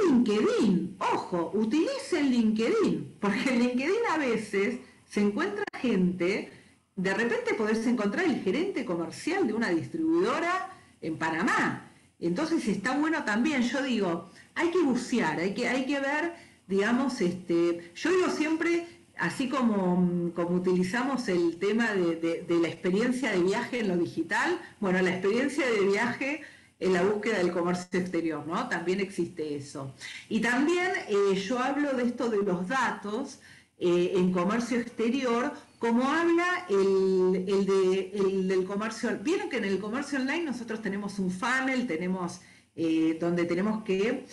LinkedIn, ojo, utilicen LinkedIn, porque en LinkedIn a veces se encuentra gente, de repente podés encontrar el gerente comercial de una distribuidora en Panamá. Entonces está bueno también, yo digo, hay que bucear, hay que, hay que ver, digamos, este, yo digo siempre, así como, como utilizamos el tema de la experiencia de viaje en lo digital, bueno, la experiencia de viaje en la búsqueda del comercio exterior, ¿no? También existe eso. Y también eh, yo hablo de esto de los datos eh, en comercio exterior, como habla el, del comercio. Vieron que en el comercio online nosotros tenemos un funnel, tenemos eh, donde tenemos que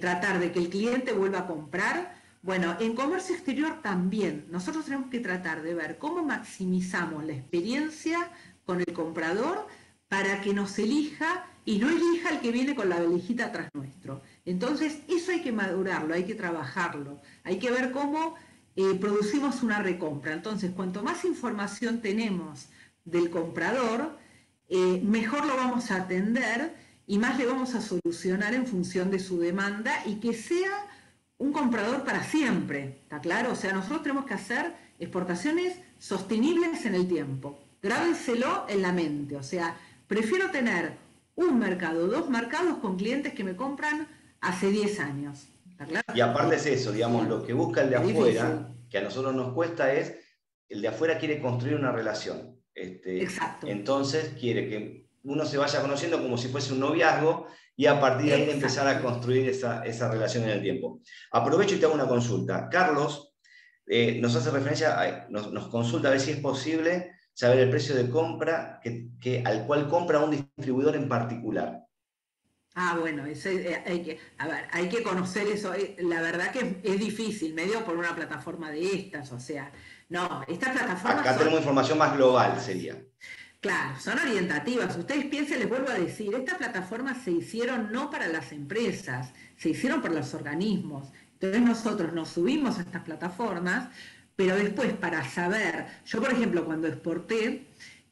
tratar de que el cliente vuelva a comprar. Bueno, en comercio exterior también nosotros tenemos que tratar de ver cómo maximizamos la experiencia con el comprador para que nos elija y no elija el que viene con la valijita atrás nuestro. Entonces, eso hay que madurarlo, hay que trabajarlo, hay que ver cómo eh, producimos una recompra. Entonces, cuanto más información tenemos del comprador, eh, mejor lo vamos a atender y más le vamos a solucionar en función de su demanda y que sea un comprador para siempre, ¿está claro? O sea, nosotros tenemos que hacer exportaciones sostenibles en el tiempo. Grábenselo en la mente, o sea, prefiero tener un mercado, dos mercados con clientes que me compran hace 10 años. Y aparte es eso, digamos, lo que busca el de afuera, que a nosotros nos cuesta es, el de afuera quiere construir una relación. Este, Exacto. Entonces quiere que uno se vaya conociendo como si fuese un noviazgo y a partir de ahí empezar a construir esa, relación en el tiempo. Aprovecho y te hago una consulta. Carlos eh, nos hace referencia, nos, nos consulta a ver si es posible saber el precio de compra que, al cual compra un distribuidor en particular. Ah, bueno, eh, hay, que, a ver, hay que conocer eso. Eh, la verdad que es, difícil, medio por una plataforma de estas, o sea, no, estas plataformas... Acá tenemos información más global, sería. Claro, son orientativas. Ustedes piensen, les vuelvo a decir, estas plataformas se hicieron no para las empresas, se hicieron para los organismos. Entonces nosotros nos subimos a estas plataformas, pero después para saber, yo por ejemplo cuando exporté,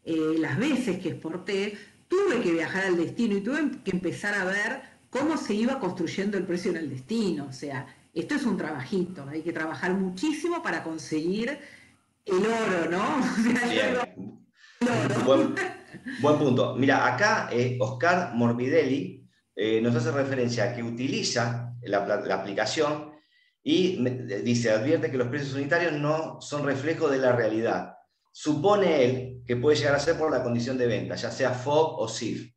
eh, las veces que exporté, tuve que viajar al destino y tuve que empezar a ver cómo se iba construyendo el precio en el destino. O sea, esto es un trabajito, hay que trabajar muchísimo para conseguir el oro, ¿no? Buen, punto. Mira, acá eh, Oscar Morbidelli eh, nos hace referencia a que utiliza la, aplicación y dice, advierte que los precios unitarios no son reflejo de la realidad. Supone él que puede llegar a ser por la condición de venta, ya sea FOB o SIF.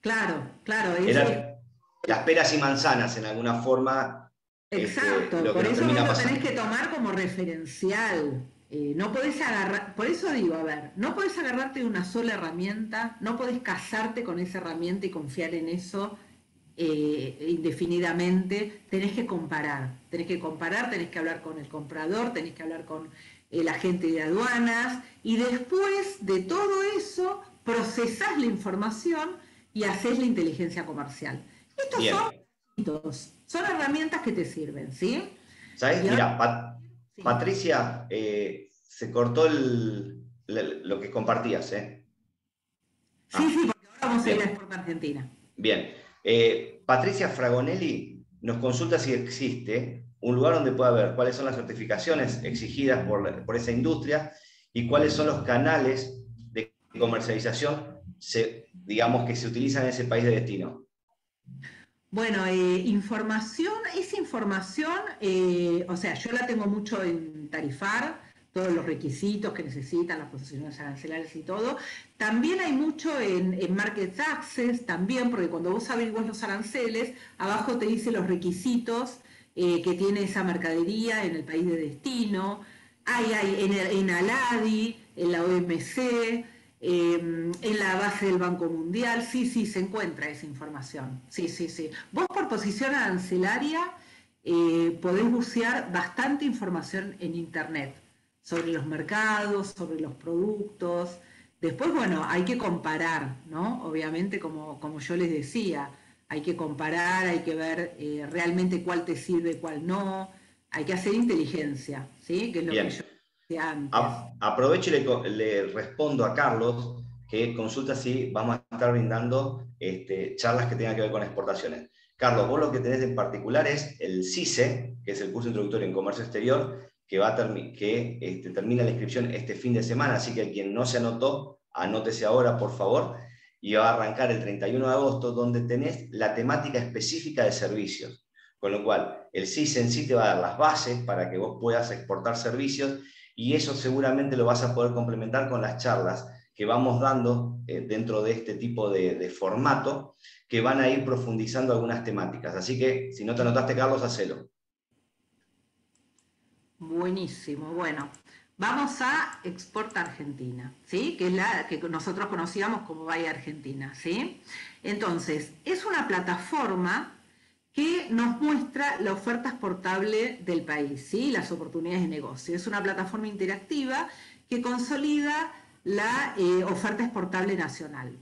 Claro, claro. las peras y manzanas en alguna forma. Este, Exacto, por eso lo tenés que tomar como referencial. Eh, no podés agarrar, por eso digo, a ver, no podés agarrarte de una sola herramienta, no podés casarte con esa herramienta y confiar en eso eh, indefinidamente, tenés que comparar, tenés que comparar, tenés que hablar con el comprador, tenés que hablar con el agente de aduanas y después de todo eso procesás la información y haces la inteligencia comercial. Estos son, son herramientas que te sirven, ¿sí? ¿Sabes? Mira, Patricia, eh, se cortó lo que compartías, ¿eh? Sí, sí, porque ahora vamos a ir a Sport Argentina. Bien. Eh, Patricia Fragonelli nos consulta si existe un lugar donde pueda ver cuáles son las certificaciones exigidas por, esa industria y cuáles son los canales de comercialización, digamos, que se utilizan en ese país de destino. Bueno, eh, información, esa información, eh, o sea, yo la tengo mucho en Tarifar, todos los requisitos que necesitan, las posiciones arancelarias y todo. También hay mucho en, Market Access, también, porque cuando vos averiguas los aranceles, abajo te dice los requisitos eh, que tiene esa mercadería en el país de destino. Hay, hay en, Aladi, en la OMC, Em, en la base del Banco Mundial, sí, sí, se encuentra esa información. Sí, sí, sí. Vos por posición arancelaria eh, podés bucear bastante información en Internet sobre los mercados, sobre los productos. Después, bueno, hay que comparar, ¿no? Obviamente, como, como yo les decía, hay que comparar, hay que ver eh, realmente cuál te sirve, cuál no. Hay que hacer inteligencia, ¿sí? Que es lo que yo aprovecho y le, respondo a Carlos que consulta si vamos a estar brindando este, charlas que tengan que ver con exportaciones. Carlos, vos lo que tenés en particular es el CICE, que es el curso introductorio en comercio exterior, que, va que este, termina la inscripción este fin de semana, así que quien no se anotó, anótese ahora, por favor, y va a arrancar el 31 de agosto, donde tenés la temática específica de servicios. Con lo cual, el CICE en sí te va a dar las bases para que vos puedas exportar servicios y eso seguramente lo vas a poder complementar con las charlas que vamos dando eh, dentro de este tipo de, formato, que van a ir profundizando algunas temáticas. Así que si no te anotaste, Carlos, hacelo. Buenísimo. Bueno, vamos a Export Argentina, ¿sí? Que es la que nosotros conocíamos como Vaya Argentina, ¿sí? Entonces, es una plataforma que nos muestra la oferta exportable del país, ¿sí? las oportunidades de negocio. Es una plataforma interactiva que consolida la eh, oferta exportable nacional.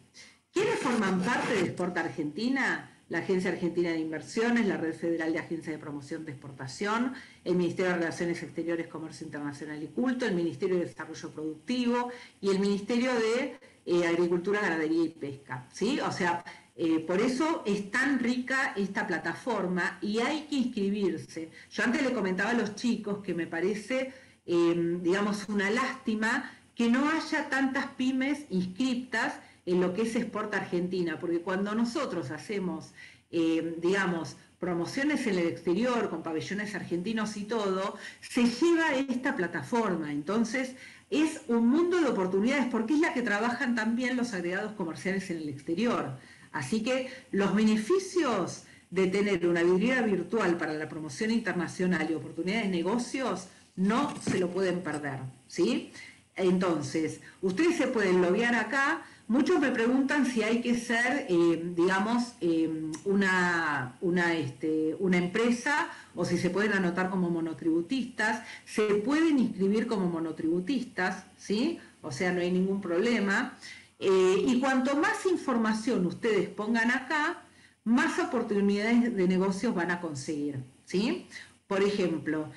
¿Quiénes forman parte de Exporta Argentina? La Agencia Argentina de Inversiones, la Red Federal de Agencias de Promoción de Exportación, el Ministerio de Relaciones Exteriores, Comercio Internacional y Culto, el Ministerio de Desarrollo Productivo y el Ministerio de eh, Agricultura, Ganadería y Pesca. ¿sí? O sea, eh, por eso es tan rica esta plataforma y hay que inscribirse. Yo antes le comentaba a los chicos que me parece, em, digamos, una lástima que no haya tantas pymes inscriptas en lo que es Sport Argentina, porque cuando nosotros hacemos, em, digamos, promociones en el exterior con pabellones argentinos y todo, se lleva esta plataforma. Entonces, es un mundo de oportunidades porque es la que trabajan también los agregados comerciales en el exterior. Así que los beneficios de tener una vidriera virtual para la promoción internacional y oportunidades de negocios no se lo pueden perder. ¿sí? Entonces, ustedes se pueden loguear acá. Muchos me preguntan si hay que ser, eh, digamos, eh, una, una, este, una empresa o si se pueden anotar como monotributistas. Se pueden inscribir como monotributistas, ¿sí? O sea, no hay ningún problema. Eh, y cuanto más información ustedes pongan acá, más oportunidades de negocios van a conseguir, ¿sí? Por ejemplo,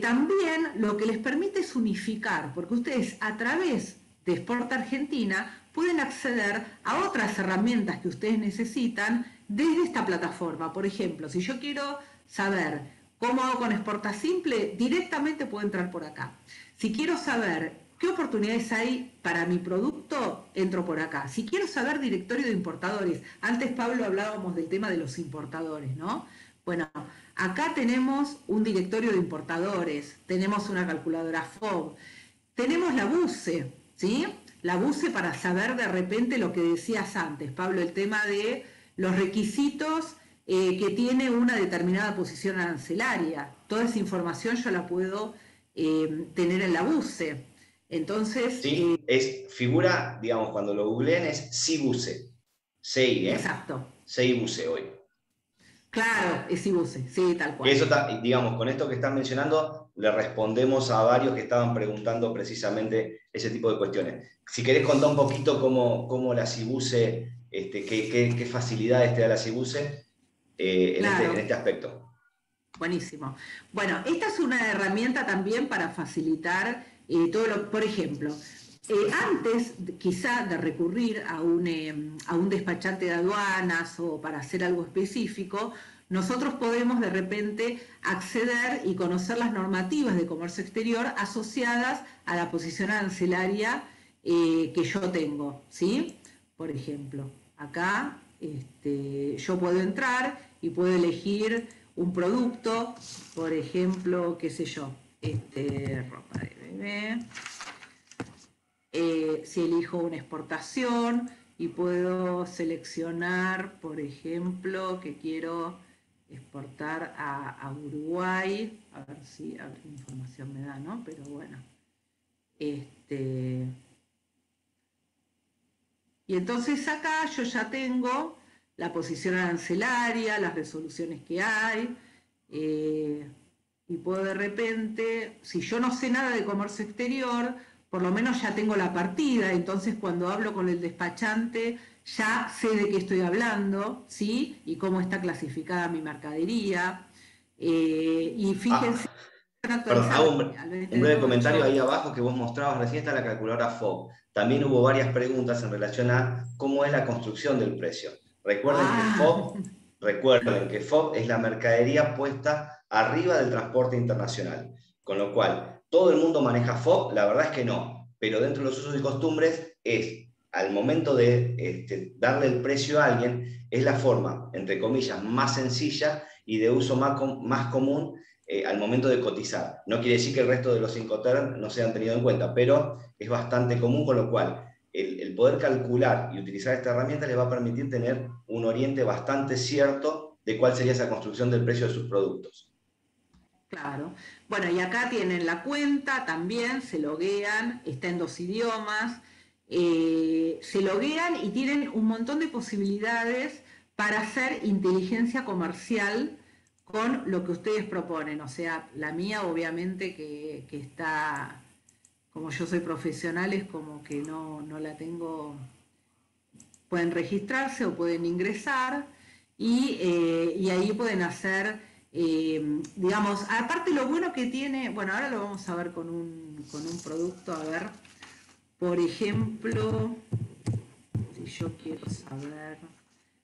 también lo que les permite es unificar, porque ustedes a través de Sport Argentina pueden acceder a otras herramientas que ustedes necesitan desde esta plataforma. Por ejemplo, si yo quiero saber cómo hago con Exporta Simple, directamente puedo entrar por acá. Si quiero saber qué oportunidades hay para mi producto, entro por acá. Si quiero saber directorio de importadores, antes Pablo hablábamos del tema de los importadores, ¿no? Bueno, Acá tenemos un directorio de importadores, tenemos una calculadora FOB, tenemos la BUCE, ¿sí? La BUCE para saber de repente lo que decías antes, Pablo, el tema de los requisitos eh, que tiene una determinada posición arancelaria. Toda esa información yo la puedo eh, tener en la BUCE. Entonces. Sí, eh, es figura, digamos, cuando lo googleen es SIBUCE. CI, ¿eh? Exacto. CIBUCE hoy. Claro, es IBUSE, sí, tal cual. Eso, digamos, con esto que están mencionando, le respondemos a varios que estaban preguntando precisamente ese tipo de cuestiones. Si querés contar un poquito cómo, cómo la CIBUSE, este, qué, facilidades te da la CIBUSE eh, este, en, este, aspecto. Buenísimo. Bueno, esta es una herramienta también para facilitar eh, todo lo, por ejemplo, eh, antes quizá de recurrir a un, em, a un despachante de aduanas o para hacer algo específico, nosotros podemos de repente acceder y conocer las normativas de comercio exterior asociadas a la posición arancelaria eh, que yo tengo, ¿sí? Por ejemplo, acá este, yo puedo entrar y puedo elegir un producto, por ejemplo, qué sé yo, este, ropa de bebé, eh, si elijo una exportación y puedo seleccionar, por ejemplo, que quiero exportar a, Uruguay, a ver si información me da, ¿no? Pero bueno, este... Y entonces acá yo ya tengo la posición arancelaria, las resoluciones que hay, eh, y puedo de repente, si yo no sé nada de comercio exterior, por lo menos ya tengo la partida, entonces cuando hablo con el despachante ya sé de qué estoy hablando, ¿sí? Y cómo está clasificada mi mercadería. Eh, y fíjense... Ah, perdón, un, breve comentario ahí abajo que vos mostrabas recién está la calculadora FOB. También hubo varias preguntas en relación a cómo es la construcción del precio. Recuerden que ah. FOB, recuerden que FOB es la mercadería puesta arriba del transporte internacional. Con lo cual, ¿Todo el mundo maneja FOB? La verdad es que no, pero dentro de los usos y costumbres es, al momento de este, darle el precio a alguien, es la forma, entre comillas, más sencilla y de uso más, más común eh, al momento de cotizar. No quiere decir que el resto de los Incoterm no sean tenidos en cuenta, pero es bastante común, con lo cual el, el, poder calcular y utilizar esta herramienta les va a permitir tener un oriente bastante cierto de cuál sería esa construcción del precio de sus productos. Claro. Bueno, y acá tienen la cuenta también, se loguean, está en dos idiomas, eh, se loguean y tienen un montón de posibilidades para hacer inteligencia comercial con lo que ustedes proponen. O sea, la mía obviamente que, está, como yo soy profesional, es como que no, no la tengo, pueden registrarse o pueden ingresar y, eh, y ahí pueden hacer eh, digamos, aparte lo bueno que tiene, bueno, ahora lo vamos a ver con un, con un producto, a ver, por ejemplo, si yo quiero saber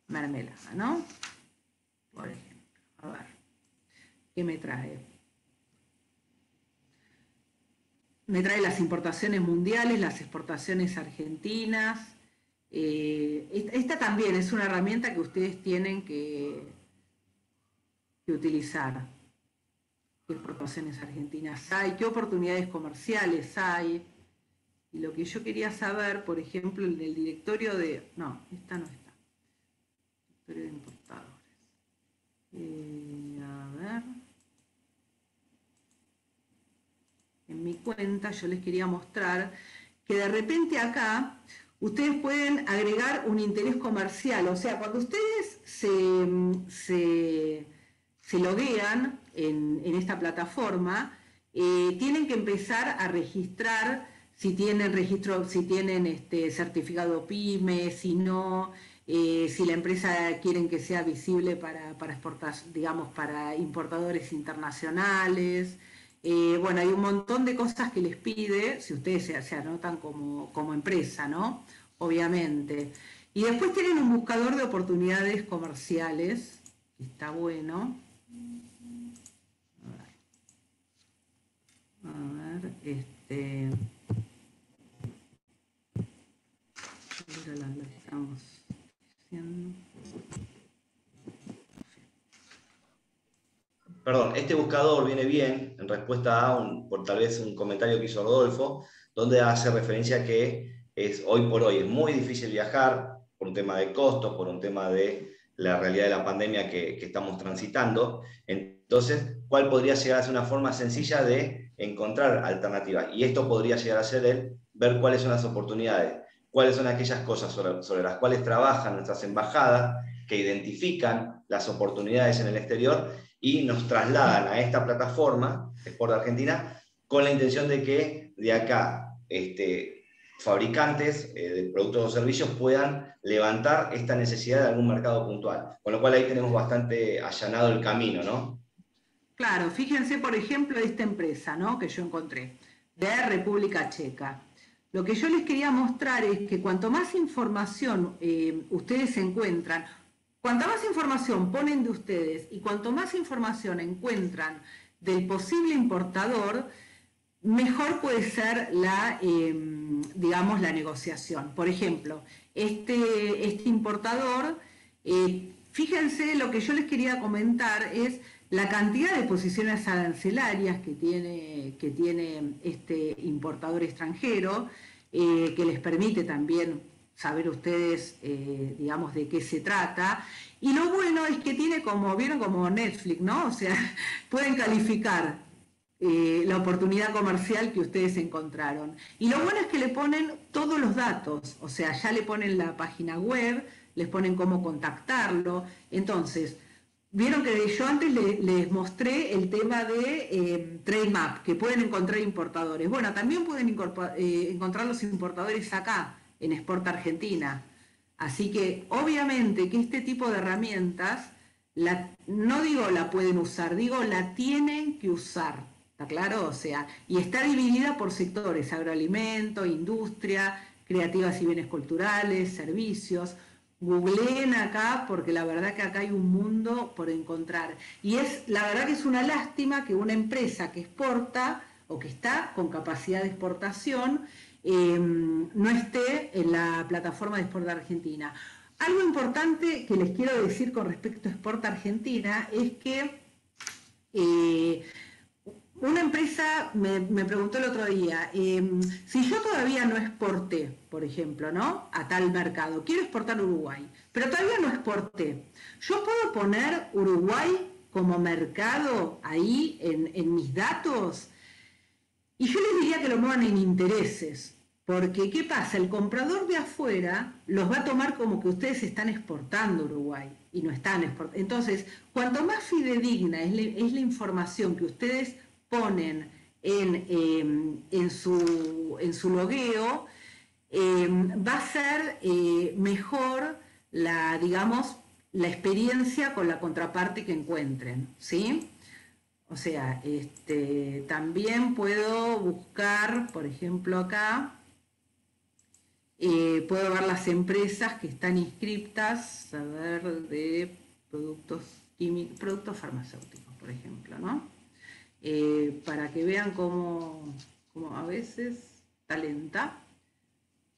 mermelada, ¿no? Por ejemplo, a ver, ¿qué me trae? Me trae las importaciones mundiales, las exportaciones argentinas. Eh, esta también es una herramienta que ustedes tienen que, que utilizar. ¿Qué exportaciones argentinas hay? ¿Qué oportunidades comerciales hay? Y lo que yo quería saber, por ejemplo, en el directorio de... No, esta no está. Directorio de importadores. Eh, a ver. En mi cuenta, yo les quería mostrar que de repente acá ustedes pueden agregar un interés comercial. O sea, cuando ustedes se, loguean en, esta plataforma, eh, tienen que empezar a registrar si tienen registro, si tienen este certificado PYME, si no, eh, si la empresa quieren que sea visible para, para digamos, para importadores internacionales. Eh, bueno, hay un montón de cosas que les pide, si ustedes se, anotan como, como, empresa, ¿no? Obviamente. Y después tienen un buscador de oportunidades comerciales, que está bueno. A ver, este. Perdón, este buscador viene bien en respuesta a un, por tal vez un comentario que hizo Rodolfo, donde hace referencia que es hoy por hoy es muy difícil viajar por un tema de costos, por un tema de la realidad de la pandemia que, estamos transitando. Entonces, ¿cuál podría llegar a ser una forma sencilla de encontrar alternativas? Y esto podría llegar a ser el ver cuáles son las oportunidades cuáles son aquellas cosas sobre, las cuales trabajan nuestras embajadas, que identifican las oportunidades en el exterior y nos trasladan a esta plataforma, Export Argentina, con la intención de que de acá este, fabricantes eh, de productos o servicios puedan levantar esta necesidad de algún mercado puntual. Con lo cual ahí tenemos bastante allanado el camino, ¿no? Claro, fíjense por ejemplo esta empresa ¿no? que yo encontré, de República Checa. Lo que yo les quería mostrar es que cuanto más información eh, ustedes encuentran, cuanta más información ponen de ustedes y cuanto más información encuentran del posible importador, mejor puede ser la, em, digamos, la negociación. Por ejemplo, este, este importador, eh, fíjense, lo que yo les quería comentar es la cantidad de posiciones arancelarias que tiene, que tiene este importador extranjero, eh, que les permite también saber ustedes, eh, digamos, de qué se trata. Y lo bueno es que tiene como, vieron como Netflix, ¿no? O sea, pueden calificar eh, la oportunidad comercial que ustedes encontraron. Y lo bueno es que le ponen todos los datos, o sea, ya le ponen la página web, les ponen cómo contactarlo. Entonces, Vieron que yo antes les, mostré el tema de eh, Trade Map, que pueden encontrar importadores. Bueno, también pueden eh, encontrar los importadores acá, en Export Argentina. Así que obviamente que este tipo de herramientas, no digo la pueden usar, digo la tienen que usar. ¿Está claro? O sea, y está dividida por sectores, agroalimento, industria, creativas y bienes culturales, servicios googleen acá porque la verdad que acá hay un mundo por encontrar. Y es, la verdad que es una lástima que una empresa que exporta o que está con capacidad de exportación em, no esté en la plataforma de Export Argentina. Algo importante que les quiero decir con respecto a Export Argentina es que eh, una empresa me, preguntó el otro día, em, si yo todavía no exporté, por ejemplo, ¿no? A tal mercado, quiero exportar a Uruguay, pero todavía no exporté, ¿yo puedo poner Uruguay como mercado ahí en, mis datos? Y yo les diría que lo muevan en intereses, porque ¿qué pasa? El comprador de afuera los va a tomar como que ustedes están exportando Uruguay y no están exportando. Entonces, cuanto más fidedigna es, es la información que ustedes ponen em, en, su, en su logueo, em, va a ser eh, mejor la, digamos, la experiencia con la contraparte que encuentren, ¿sí? O sea, este, también puedo buscar, por ejemplo, acá, eh, puedo ver las empresas que están inscriptas, a ver, de productos productos farmacéuticos, por ejemplo, ¿no? Eh, para que vean cómo, a veces talenta,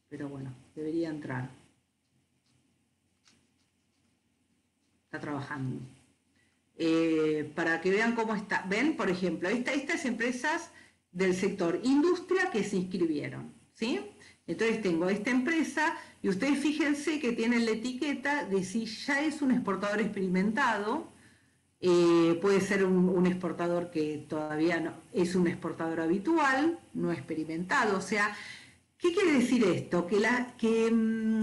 pero bueno, debería entrar. Está trabajando. Eh, para que vean cómo está. Ven, por ejemplo, estas empresas del sector industria que se inscribieron, ¿sí? Entonces tengo esta empresa y ustedes fíjense que tienen la etiqueta de si ya es un exportador experimentado, eh, puede ser un, exportador que todavía no es un exportador habitual, no experimentado. O sea, ¿qué quiere decir esto? Que, la, que, mm,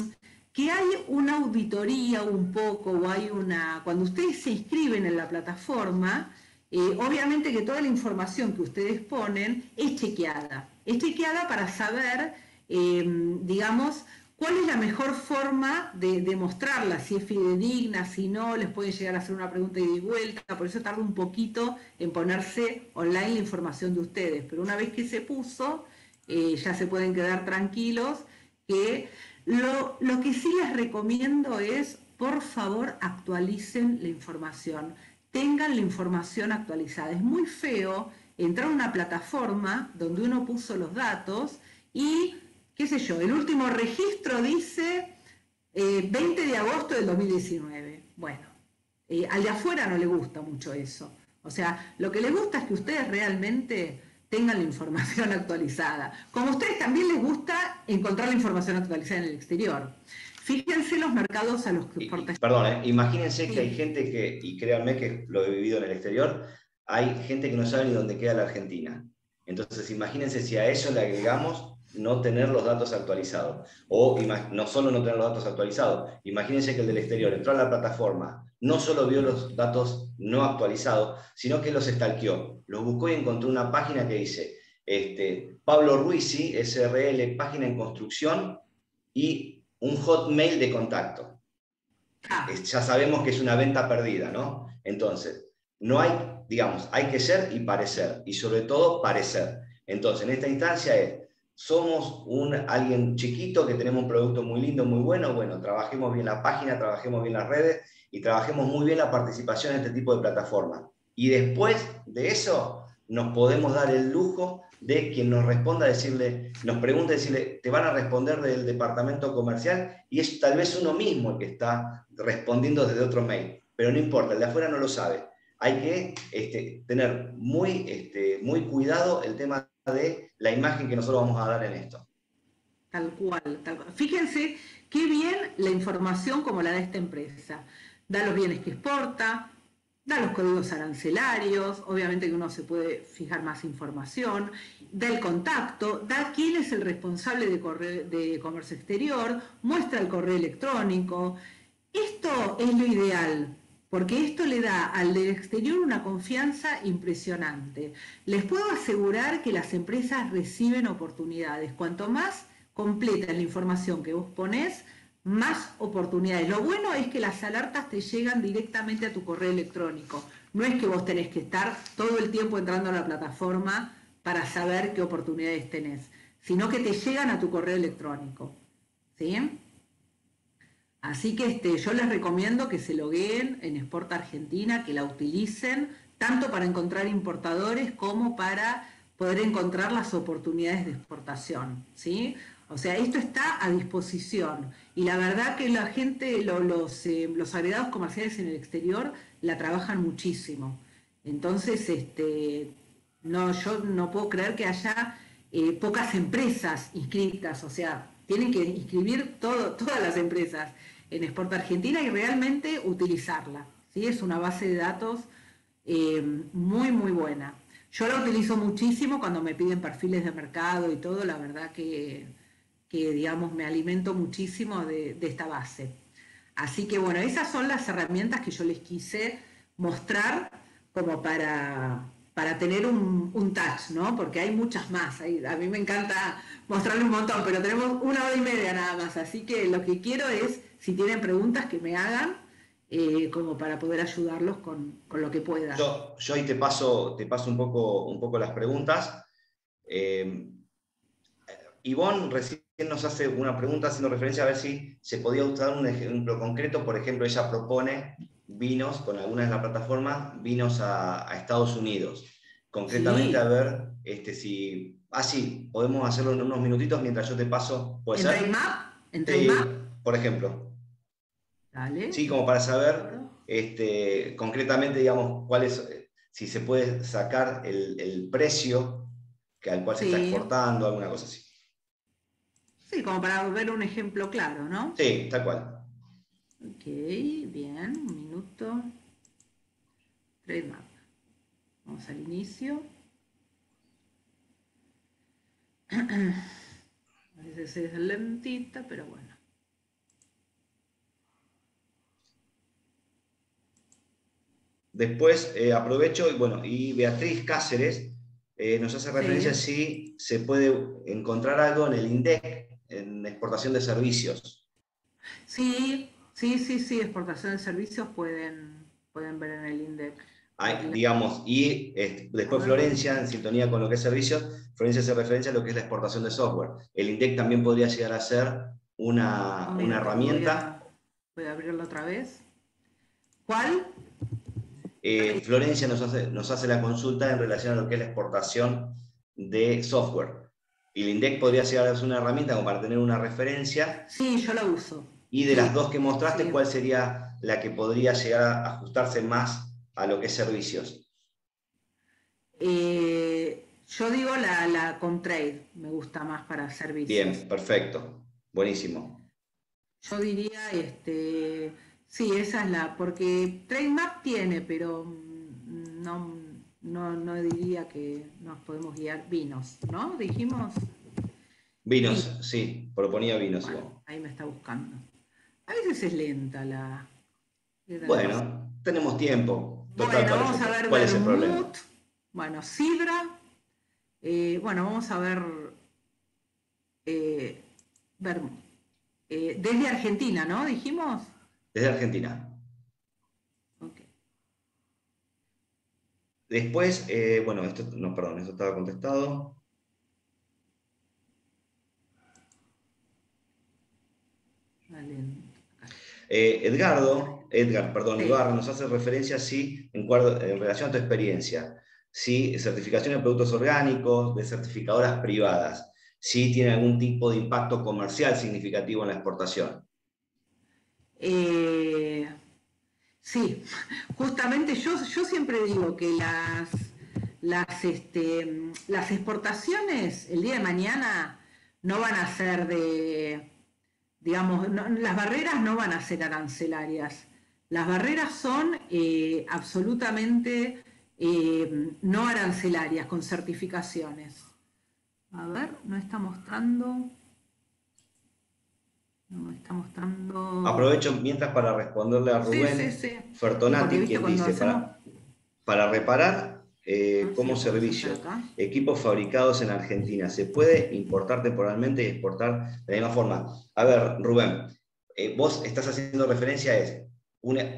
que hay una auditoría un poco, o hay una. Cuando ustedes se inscriben en la plataforma, eh, obviamente que toda la información que ustedes ponen es chequeada. Es chequeada para saber, eh, digamos, cuál es la mejor forma de demostrarla, si es fidedigna, si no, les pueden llegar a hacer una pregunta y de vuelta, por eso tarda un poquito en ponerse online la información de ustedes, pero una vez que se puso, eh, ya se pueden quedar tranquilos que lo, lo que sí les recomiendo es, por favor, actualicen la información. Tengan la información actualizada. Es muy feo entrar a una plataforma donde uno puso los datos y, qué sé yo, el último registro dice 20 eh, de agosto del 2019. Bueno, eh, al de afuera no le gusta mucho eso. O sea, lo que le gusta es que ustedes realmente tengan la información actualizada. Como a ustedes también les gusta encontrar la información actualizada en el exterior. Fíjense los mercados a los que. Perdón, ¿eh? imagínense que hay gente que, y créanme que lo he vivido en el exterior, hay gente que no sabe ni dónde queda la Argentina. Entonces, imagínense si a eso le agregamos no tener los datos actualizados. O no solo no tener los datos actualizados, imagínense que el del exterior entró a la plataforma, no solo vio los datos no actualizados, sino que los estalqueó. Los buscó y encontró una página que dice este, Pablo Ruizi, SRL, página en construcción, y un hotmail de contacto. Ah. Ya sabemos que es una venta perdida, ¿no? Entonces, no hay, digamos, hay que ser y parecer, y sobre todo parecer. Entonces, en esta instancia es, somos un, alguien chiquito que tenemos un producto muy lindo, muy bueno, bueno, trabajemos bien la página, trabajemos bien las redes y trabajemos muy bien la participación en este tipo de plataformas. Y después de eso, nos podemos dar el lujo de quien nos responda, decirle, nos pregunte, decirle, te van a responder del departamento comercial y es tal vez uno mismo el que está respondiendo desde otro mail, pero no importa, el de afuera no lo sabe. Hay que este, tener muy, este, muy cuidado el tema de la imagen que nosotros vamos a dar en esto. Tal cual. Fíjense qué bien la información como la da esta empresa. Da los bienes que exporta, da los códigos arancelarios, obviamente que uno se puede fijar más información, da el contacto, da quién es el responsable de comercio exterior, muestra el correo electrónico. Esto es lo ideal, porque esto le da al del exterior una confianza impresionante. Les puedo asegurar que las empresas reciben oportunidades. Cuanto más completa la información que vos ponés, más oportunidades. Lo bueno es que las alertas te llegan directamente a tu correo electrónico. No es que vos tenés que estar todo el tiempo entrando a la plataforma para saber qué oportunidades tenés, sino que te llegan a tu correo electrónico. ¿Sí? Así que este, yo les recomiendo que se logueen en Sport Argentina, que la utilicen tanto para encontrar importadores como para poder encontrar las oportunidades de exportación. ¿sí? O sea, esto está a disposición. Y la verdad que la gente, los, eh, los agregados comerciales en el exterior la trabajan muchísimo. Entonces, este, no, yo no puedo creer que haya eh, pocas empresas inscritas. O sea, tienen que inscribir todas las empresas en Sport Argentina y realmente utilizarla. ¿sí? Es una base de datos eh, muy, muy buena. Yo la utilizo muchísimo cuando me piden perfiles de mercado y todo, la verdad que que, digamos, me alimento muchísimo de, esta base. Así que, bueno, esas son las herramientas que yo les quise mostrar como para, para tener un, touch, ¿no? Porque hay muchas más. a mí me encanta mostrarles un montón, pero tenemos una hora y media nada más. Así que lo que quiero es, si tienen preguntas, que me hagan, eh, como para poder ayudarlos con, lo que pueda. Yo, yo ahí te paso, te paso un, poco, un poco las preguntas. Eh, Ivonne recién nos hace una pregunta haciendo referencia a ver si se podía usar un ejemplo concreto. Por ejemplo, ella propone vinos con algunas de las plataformas, vinos a, Estados Unidos. Concretamente, a ver este, si. Ah, sí, podemos hacerlo en unos minutitos mientras yo te paso. ¿Puede ¿En ser? ¿En Por ejemplo. Dale. Sí, como para saber este, concretamente, digamos, cuál es, si se puede sacar el, precio que, al cual se está exportando, alguna cosa así. Sí, como para ver un ejemplo claro, ¿no? Sí, tal cual. Ok, bien, un minuto. trademark. Vamos al inicio. A veces es lentita, pero bueno. Después eh, aprovecho y bueno, y Beatriz Cáceres eh, nos hace referencia si se puede encontrar algo en el INDEC, en exportación de servicios. Sí, sí, sí, sí, exportación de servicios pueden, pueden ver en el INDEC. digamos, y después Florencia, en sintonía con lo que es servicios, Florencia hace referencia a lo que es la exportación de software. El INDEC también podría llegar a ser una, ah, herramienta. Voy a, abrirlo otra vez. ¿Cuál? Eh, Florencia nos hace, nos hace la consulta en relación a lo que es la exportación de software. Y el INDEC podría ser una herramienta como para tener una referencia. Sí, yo la uso. Y de las dos que mostraste, ¿cuál sería la que podría llegar a ajustarse más a lo que es servicios? Eh, yo digo la, la Trade, me gusta más para servicios. Bien, perfecto, buenísimo. Yo diría este, Sí, esa es la, porque TradeMap tiene, pero mm, no, no, diría que nos podemos guiar vinos, ¿no? Dijimos. Vinos, sí, proponía vinos. ahí me está buscando. A veces es lenta la. Bueno, tenemos tiempo. bueno, vamos a ver ¿cuál es el problema? Bueno, Sidra. Eh, bueno, vamos a ver. Eh, eh, desde Argentina, ¿no? Dijimos. Desde Argentina. Después, eh, bueno, esto, no, perdón, esto estaba contestado. Eh, Edgardo, Edgar, perdón, nos hace referencia, sí, en, en, relación a tu experiencia, si certificación de productos orgánicos, de certificadoras privadas, si tiene algún tipo de impacto comercial significativo en la exportación. Eh, sí, justamente yo, yo siempre digo que las, las, este, las exportaciones el día de mañana no van a ser de, digamos, las barreras no van a ser arancelarias. Las barreras son eh, absolutamente eh, no arancelarias, con certificaciones. A ver, no está mostrando. No, está mostrando... Aprovecho mientras para responderle a Rubén Fertonati, quien dice, para, reparar eh, ah, como servicio, equipos fabricados en Argentina, ¿se puede importar temporalmente y exportar de la misma forma? A ver, Rubén, eh, vos estás haciendo referencia a es,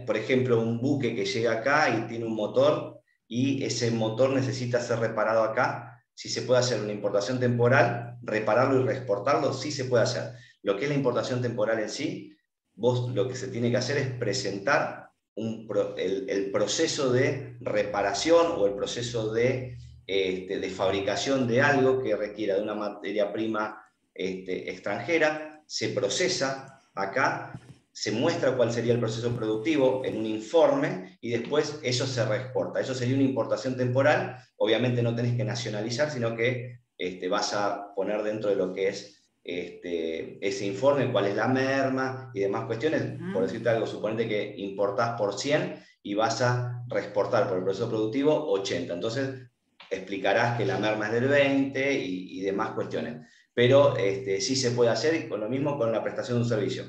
por ejemplo, un buque que llega acá y tiene un motor y ese motor necesita ser reparado acá. Si se puede hacer una importación temporal, repararlo y reexportarlo, sí se puede hacer. Lo que es la importación temporal en sí, vos lo que se tiene que hacer es presentar el, proceso de reparación o el proceso de, este, de, fabricación de algo que requiera de una materia prima este, extranjera, se procesa acá, se muestra cuál sería el proceso productivo en un informe y después eso se reexporta. Eso sería una importación temporal. Obviamente no tenés que nacionalizar, sino que este, vas a poner dentro de lo que es este, ese informe, cuál es la merma y demás cuestiones. Por decirte algo, suponete que importás por 100 y vas a reexportar por el proceso productivo 80. Entonces, explicarás que la merma es del 20 y, demás cuestiones. Pero este, sí se puede hacer y con lo mismo con la prestación de un servicio.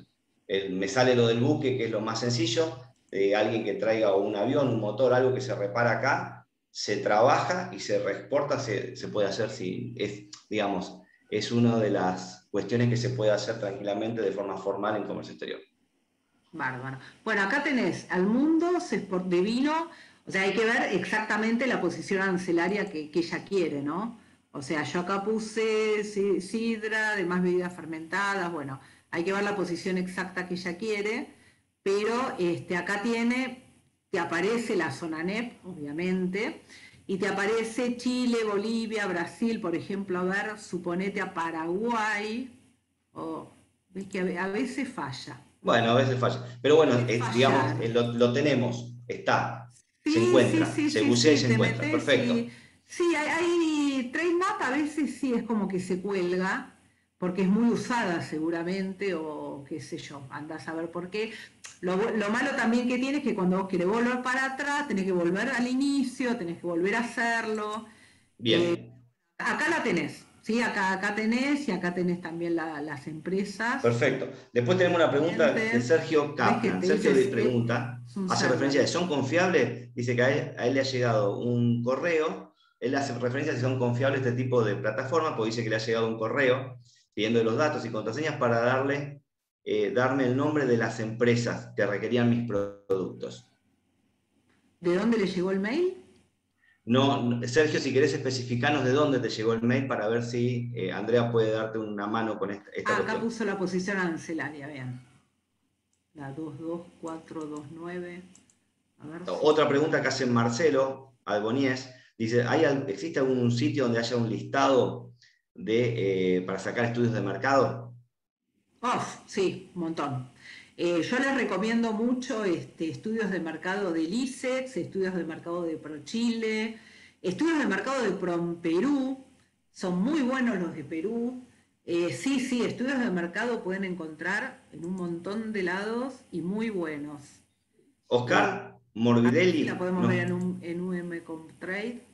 me sale lo del buque, que es lo más sencillo, de alguien que traiga un avión, un motor, algo que se repara acá, se trabaja y se reexporta, se, se puede hacer si es, digamos, es una de las cuestiones que se puede hacer tranquilamente de forma formal en comercio exterior. Bárbaro. Bueno, acá tenés al mundo de vino, o sea, hay que ver exactamente la posición ancelaria que, ella quiere, ¿no? O sea, yo acá puse sidra, demás bebidas fermentadas, bueno, hay que ver la posición exacta que ella quiere, pero este, acá tiene, te aparece la zona NEP, obviamente, y te aparece Chile, Bolivia, Brasil, por ejemplo, a ver, suponete a Paraguay, o ves que a veces falla. Bueno, a veces falla. Pero bueno, digamos, eh, lo, tenemos, está, se encuentra, se bucea y se encuentra, perfecto. Sí, hay, hay TradeMap a veces sí es como que se cuelga, porque es muy usada seguramente, o o qué sé yo, andás a ver por qué. Lo, malo también que tiene es que cuando vos querés volver para atrás, tenés que volver al inicio, tenés que volver a hacerlo. Bien. Eh, acá la tenés. Sí, acá, acá tenés y acá tenés también las empresas. Perfecto. Después tenemos una pregunta de Sergio Kaplan. Sergio le pregunta, hace referencia de ¿son confiables? Dice que a él, le ha llegado un correo, él hace referencia a si son confiables este tipo de plataformas, porque dice que le ha llegado un correo pidiendo los datos y contraseñas para darle, eh, darme el nombre de las empresas que requerían mis productos. ¿De dónde le llegó el mail? No, Sergio, si querés especificarnos de dónde te llegó el mail para ver si eh, Andrea puede darte una mano con esta, esta ah, Acá puso la posición arancelaria, vean. La 22429. Otra pregunta que hace Marcelo Alboniés. Dice, ¿hay, ¿existe algún sitio donde haya un listado de, eh, para sacar estudios de mercado? Oh, sí, un montón. Eh, yo les recomiendo mucho este, estudios de mercado del ISEX, estudios de mercado de ProChile, estudios de mercado de PromPerú, son muy buenos los de Perú. Eh, sí, sí, estudios de mercado pueden encontrar en un montón de lados y muy buenos. Oscar Morbidelli. La podemos ver en, un, en UM Trade.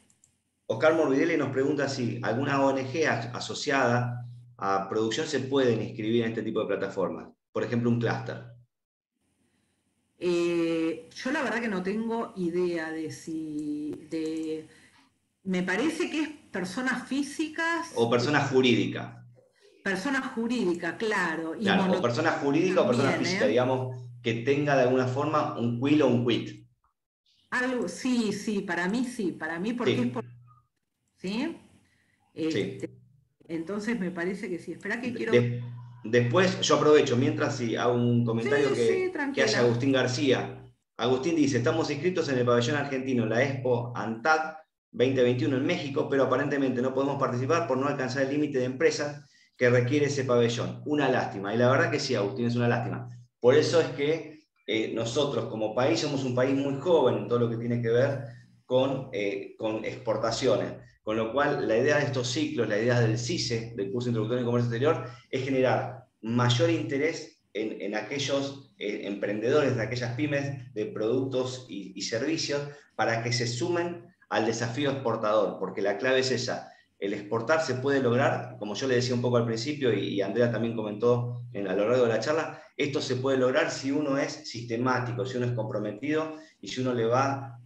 Oscar Morbidelli nos pregunta si alguna ONG asociada a producción se puede inscribir en este tipo de plataformas por ejemplo, un clúster? Eh, yo la verdad que no tengo idea de si... De, me parece que es personas físicas... O personas jurídicas. Personas jurídicas, claro. claro o personas jurídicas o personas físicas, ¿eh? digamos, que tenga de alguna forma un quill o un quit. Algo, sí, sí, para mí sí, para mí porque es por... ¿Sí? Este, entonces me parece que sí. Espera que quiero... Después, yo aprovecho, mientras si hago un comentario que, hace Agustín García. Agustín dice, estamos inscritos en el pabellón argentino, la Expo ANTAD 2021 en México, pero aparentemente no podemos participar por no alcanzar el límite de empresas que requiere ese pabellón. Una lástima. Y la verdad que sí, Agustín, es una lástima. Por eso es que eh, nosotros como país somos un país muy joven en todo lo que tiene que ver con, eh, con exportaciones. Con lo cual, la idea de estos ciclos, la idea del CICE, del curso introductorio en comercio exterior, es generar mayor interés en, aquellos eh, emprendedores, en aquellas pymes de productos y, servicios, para que se sumen al desafío exportador, porque la clave es esa. El exportar se puede lograr, como yo le decía un poco al principio y, Andrea también comentó en, a lo largo de la charla, esto se puede lograr si uno es sistemático, si uno es comprometido y si uno le va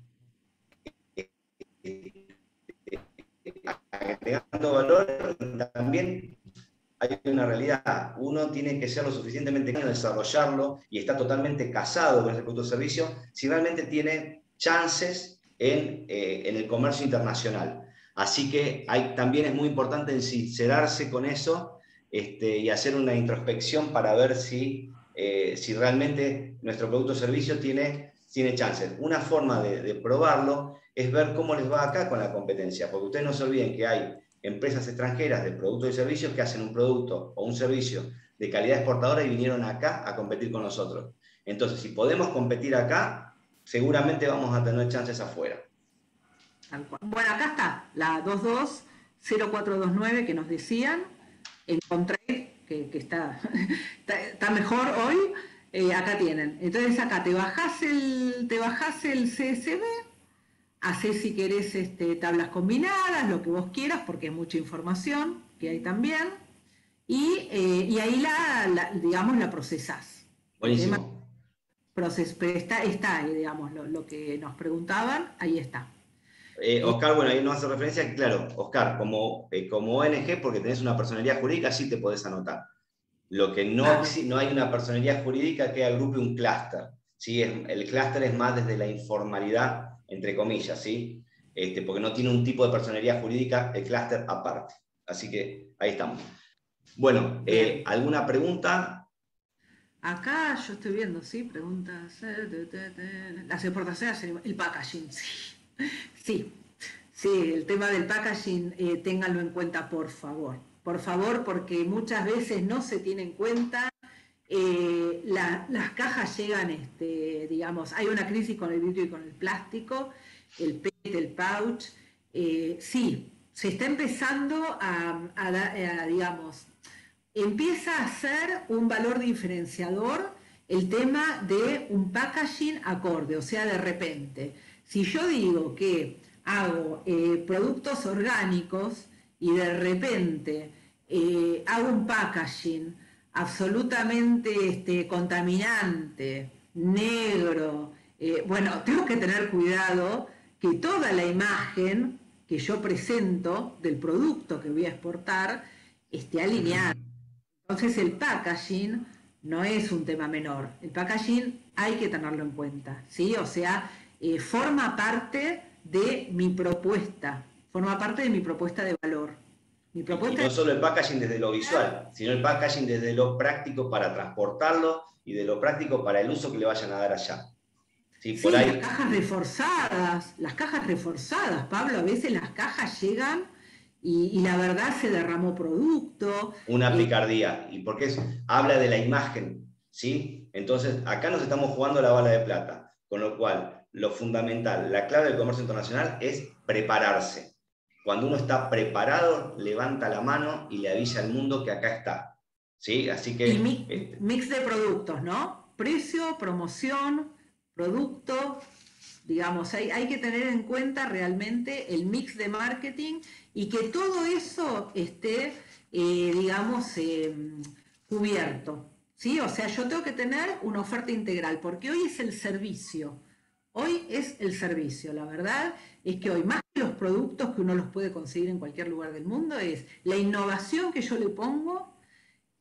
agregando valor, también hay una realidad. Uno tiene que ser lo suficientemente bueno desarrollarlo y está totalmente casado con ese producto o servicio si realmente tiene chances en, eh, en el comercio internacional. Así que hay, también es muy importante sincerarse con eso este, y hacer una introspección para ver si, eh, si realmente nuestro producto o servicio tiene, tiene chances. Una forma de, de probarlo es ver cómo les va acá con la competencia, porque ustedes no se olviden que hay empresas extranjeras de productos y servicios que hacen un producto o un servicio de calidad exportadora y vinieron acá a competir con nosotros. Entonces, si podemos competir acá, seguramente vamos a tener chances afuera. Bueno, acá está la 220429 que nos decían, encontré que, está, está, mejor hoy, eh, acá tienen. Entonces acá te bajás el, te bajás el CSV, Hacés si querés este, tablas combinadas, lo que vos quieras, porque hay mucha información que hay también. Y, eh, ahí la, digamos, la procesás. Buenísimo. Proces, pero está, está ahí, digamos, lo, que nos preguntaban, ahí está. Eh, Oscar, bueno, ahí nos hace referencia, claro, Oscar, como, eh, como ONG, porque tenés una personalidad jurídica, sí te podés anotar. Lo que no, no hay una personalidad jurídica que agrupe un clúster. ¿sí? El clúster es más desde la informalidad entre comillas, ¿sí? Este, porque no tiene un tipo de personalidad jurídica el clúster aparte. Así que ahí estamos. Bueno, eh, ¿alguna pregunta? Acá yo estoy viendo, sí, preguntas. Eh, las exportaciones, el packaging, sí. Sí, sí, el tema del packaging, eh, ténganlo en cuenta, por favor. Por favor, porque muchas veces no se tiene en cuenta eh, las cajas llegan, este, digamos, hay una crisis con el vidrio y con el plástico, el PET, el pouch. Eh, sí, se está empezando a, digamos, empieza a ser un valor diferenciador el tema de un packaging acorde, o sea, de repente. Si yo digo que hago eh, productos orgánicos y de repente hago un packaging absolutamente este, contaminante, negro, eh, bueno, tengo que tener cuidado que toda la imagen que yo presento del producto que voy a exportar esté alineada. Entonces el packaging no es un tema menor. El packaging hay que tenerlo en cuenta, ¿sí? O sea, eh, forma parte de mi propuesta, forma parte de mi propuesta de valor. Mi propuesta y no solo el packaging desde lo visual, sino el packaging desde lo práctico para transportarlo y de lo práctico para el uso que le vayan a dar allá. Sí, las cajas reforzadas, las cajas reforzadas, Pablo, a veces las cajas llegan y, la verdad se derramó producto. Una eh, picardía, y porque es, habla de la imagen, ¿sí? Entonces, acá nos estamos jugando la bala de plata, con lo cual lo fundamental, la clave del comercio internacional es prepararse. Cuando uno está preparado, levanta la mano y le avisa al mundo que acá está. ¿Sí? Así que... Este mix de productos, ¿no? Precio, promoción, producto, digamos, hay, hay, que tener en cuenta realmente el mix de marketing y que todo eso esté, eh, digamos, em, cubierto. ¿sí? O sea, yo tengo que tener una oferta integral, porque hoy es el servicio. Hoy es el servicio. La verdad es que hoy, más que los productos que uno los puede conseguir en cualquier lugar del mundo, es la innovación que yo le pongo,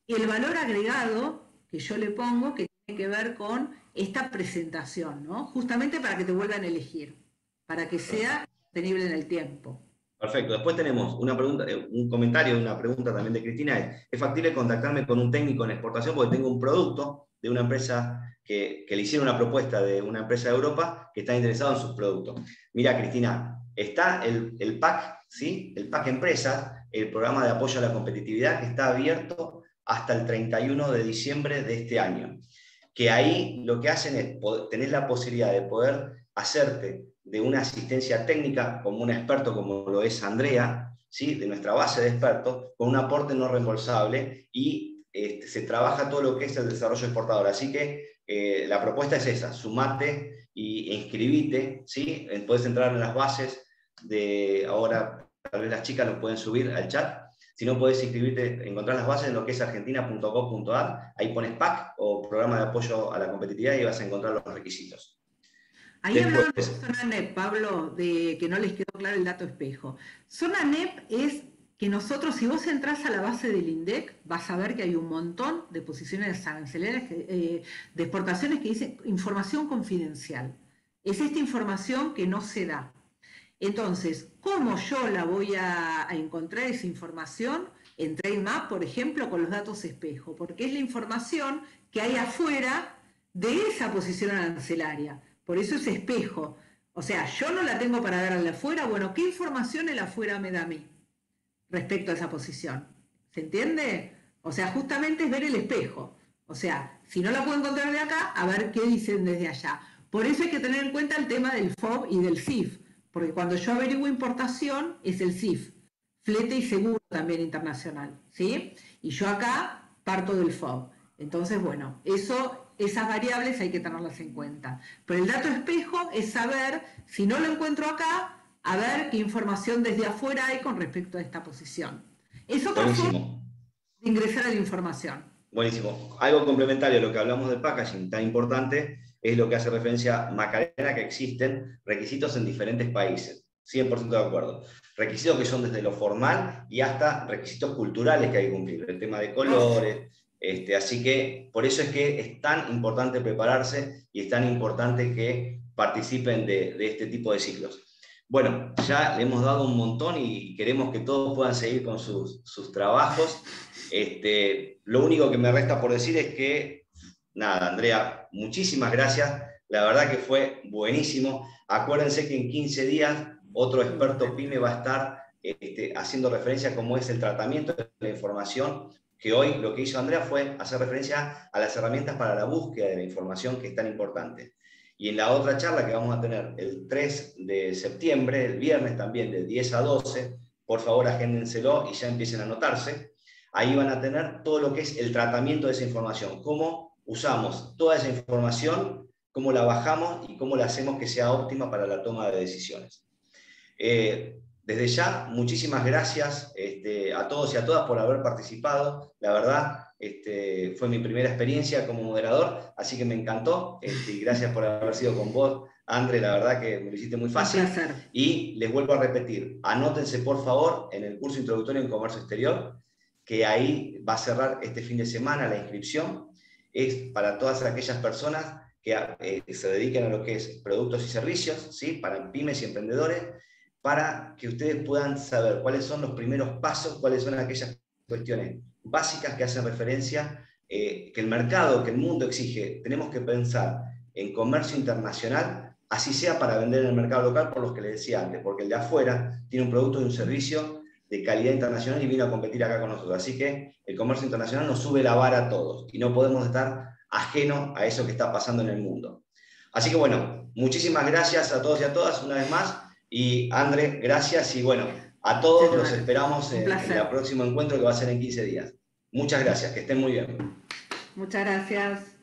el valor agregado que yo le pongo, que tiene que ver con esta presentación, ¿no? Justamente para que te vuelvan a elegir, para que sea sostenible en el tiempo. Perfecto. Después tenemos una pregunta, eh, un comentario, una pregunta también de Cristina. ¿Es, factible contactarme con un técnico en exportación porque tengo un producto de una empresa que, le hicieron una propuesta de una empresa de Europa que está interesado en sus productos? Mira, Cristina, está el, el PAC, ¿sí? El PAC Empresas, el programa de apoyo a la competitividad que está abierto hasta el 31 de diciembre de este año que ahí lo que hacen es tener la posibilidad de poder hacerte de una asistencia técnica como un experto como lo es Andrea, ¿sí? de nuestra base de expertos, con un aporte no reembolsable y este, se trabaja todo lo que es el desarrollo exportador. Así que eh, la propuesta es esa, sumate y, e inscribite, ¿sí? puedes entrar en las bases de ahora, tal vez las chicas lo pueden subir al chat, si no, puedes inscribirte, encontrar las bases en lo que es argentina.gov.ar, ahí pones PAC o Programa de Apoyo a la Competitividad y vas a encontrar los requisitos. Ahí hablaron de Zona NEP, Pablo, de que no les quedó claro el dato espejo. Zona NEP es que nosotros, si vos entras a la base del INDEC, vas a ver que hay un montón de posiciones arancelarias eh, de exportaciones que dicen información confidencial. Es esta información que no se da. Entonces, ¿cómo yo la voy a, encontrar esa información? En TradeMap, por ejemplo, con los datos espejo, porque es la información que hay afuera de esa posición arancelaria. Por eso es espejo. O sea, yo no la tengo para darle afuera. Bueno, ¿qué información el afuera me da a mí respecto a esa posición? ¿Se entiende? O sea, justamente es ver el espejo. O sea, si no la puedo encontrar de acá, a ver qué dicen desde allá. Por eso hay que tener en cuenta el tema del FOB y del CIF. Porque cuando yo averiguo importación es el CIF, flete y seguro también internacional, ¿sí? Y yo acá parto del FOB. Entonces, bueno, eso, esas variables hay que tenerlas en cuenta. Pero el dato espejo es saber, si no lo encuentro acá, a ver qué información desde afuera hay con respecto a esta posición. Es otra forma de ingresar a la información. Buenísimo. Algo complementario a lo que hablamos del packaging tan importante es lo que hace referencia Macarena, que existen requisitos en diferentes países. 100% de acuerdo. Requisitos que son desde lo formal y hasta requisitos culturales que hay que cumplir, el tema de colores. Este, así que por eso es que es tan importante prepararse y es tan importante que participen de, este tipo de ciclos. Bueno, ya le hemos dado un montón y queremos que todos puedan seguir con sus, sus trabajos. Este, lo único que me resta por decir es que nada, Andrea, muchísimas gracias. La verdad que fue buenísimo. Acuérdense que en 15 días otro experto PYME va a estar este, haciendo referencia a cómo es el tratamiento de la información, que hoy lo que hizo Andrea fue hacer referencia a las herramientas para la búsqueda de la información que es tan importante. Y en la otra charla que vamos a tener el 3 de septiembre, el viernes también, de 10 a 12, por favor agéndenselo y ya empiecen a anotarse. ahí van a tener todo lo que es el tratamiento de esa información, cómo usamos toda esa información, cómo la bajamos y cómo la hacemos que sea óptima para la toma de decisiones. Eh, desde ya, muchísimas gracias este, a todos y a todas por haber participado. La verdad, este, fue mi primera experiencia como moderador, así que me encantó. Este, y gracias por haber sido con vos, André. La verdad que me lo hiciste muy fácil. Y les vuelvo a repetir, anótense por favor en el curso introductorio en comercio exterior, que ahí va a cerrar este fin de semana la inscripción. Es para todas aquellas personas que eh, se dediquen a lo que es productos y servicios, ¿sí? para pymes y emprendedores para que ustedes puedan saber cuáles son los primeros pasos, cuáles son aquellas cuestiones básicas que hacen referencia eh, que el mercado, que el mundo exige. Tenemos que pensar en comercio internacional, así sea para vender en el mercado local, por los que les decía antes, porque el de afuera tiene un producto y un servicio de calidad internacional y vino a competir acá con nosotros. Así que el comercio internacional nos sube la vara a todos y no podemos estar ajeno a eso que está pasando en el mundo. Así que bueno, muchísimas gracias a todos y a todas una vez más. Y André, gracias y bueno, a todos los esperamos en, en el próximo encuentro que va a ser en 15 días. Muchas gracias, que estén muy bien. Muchas gracias.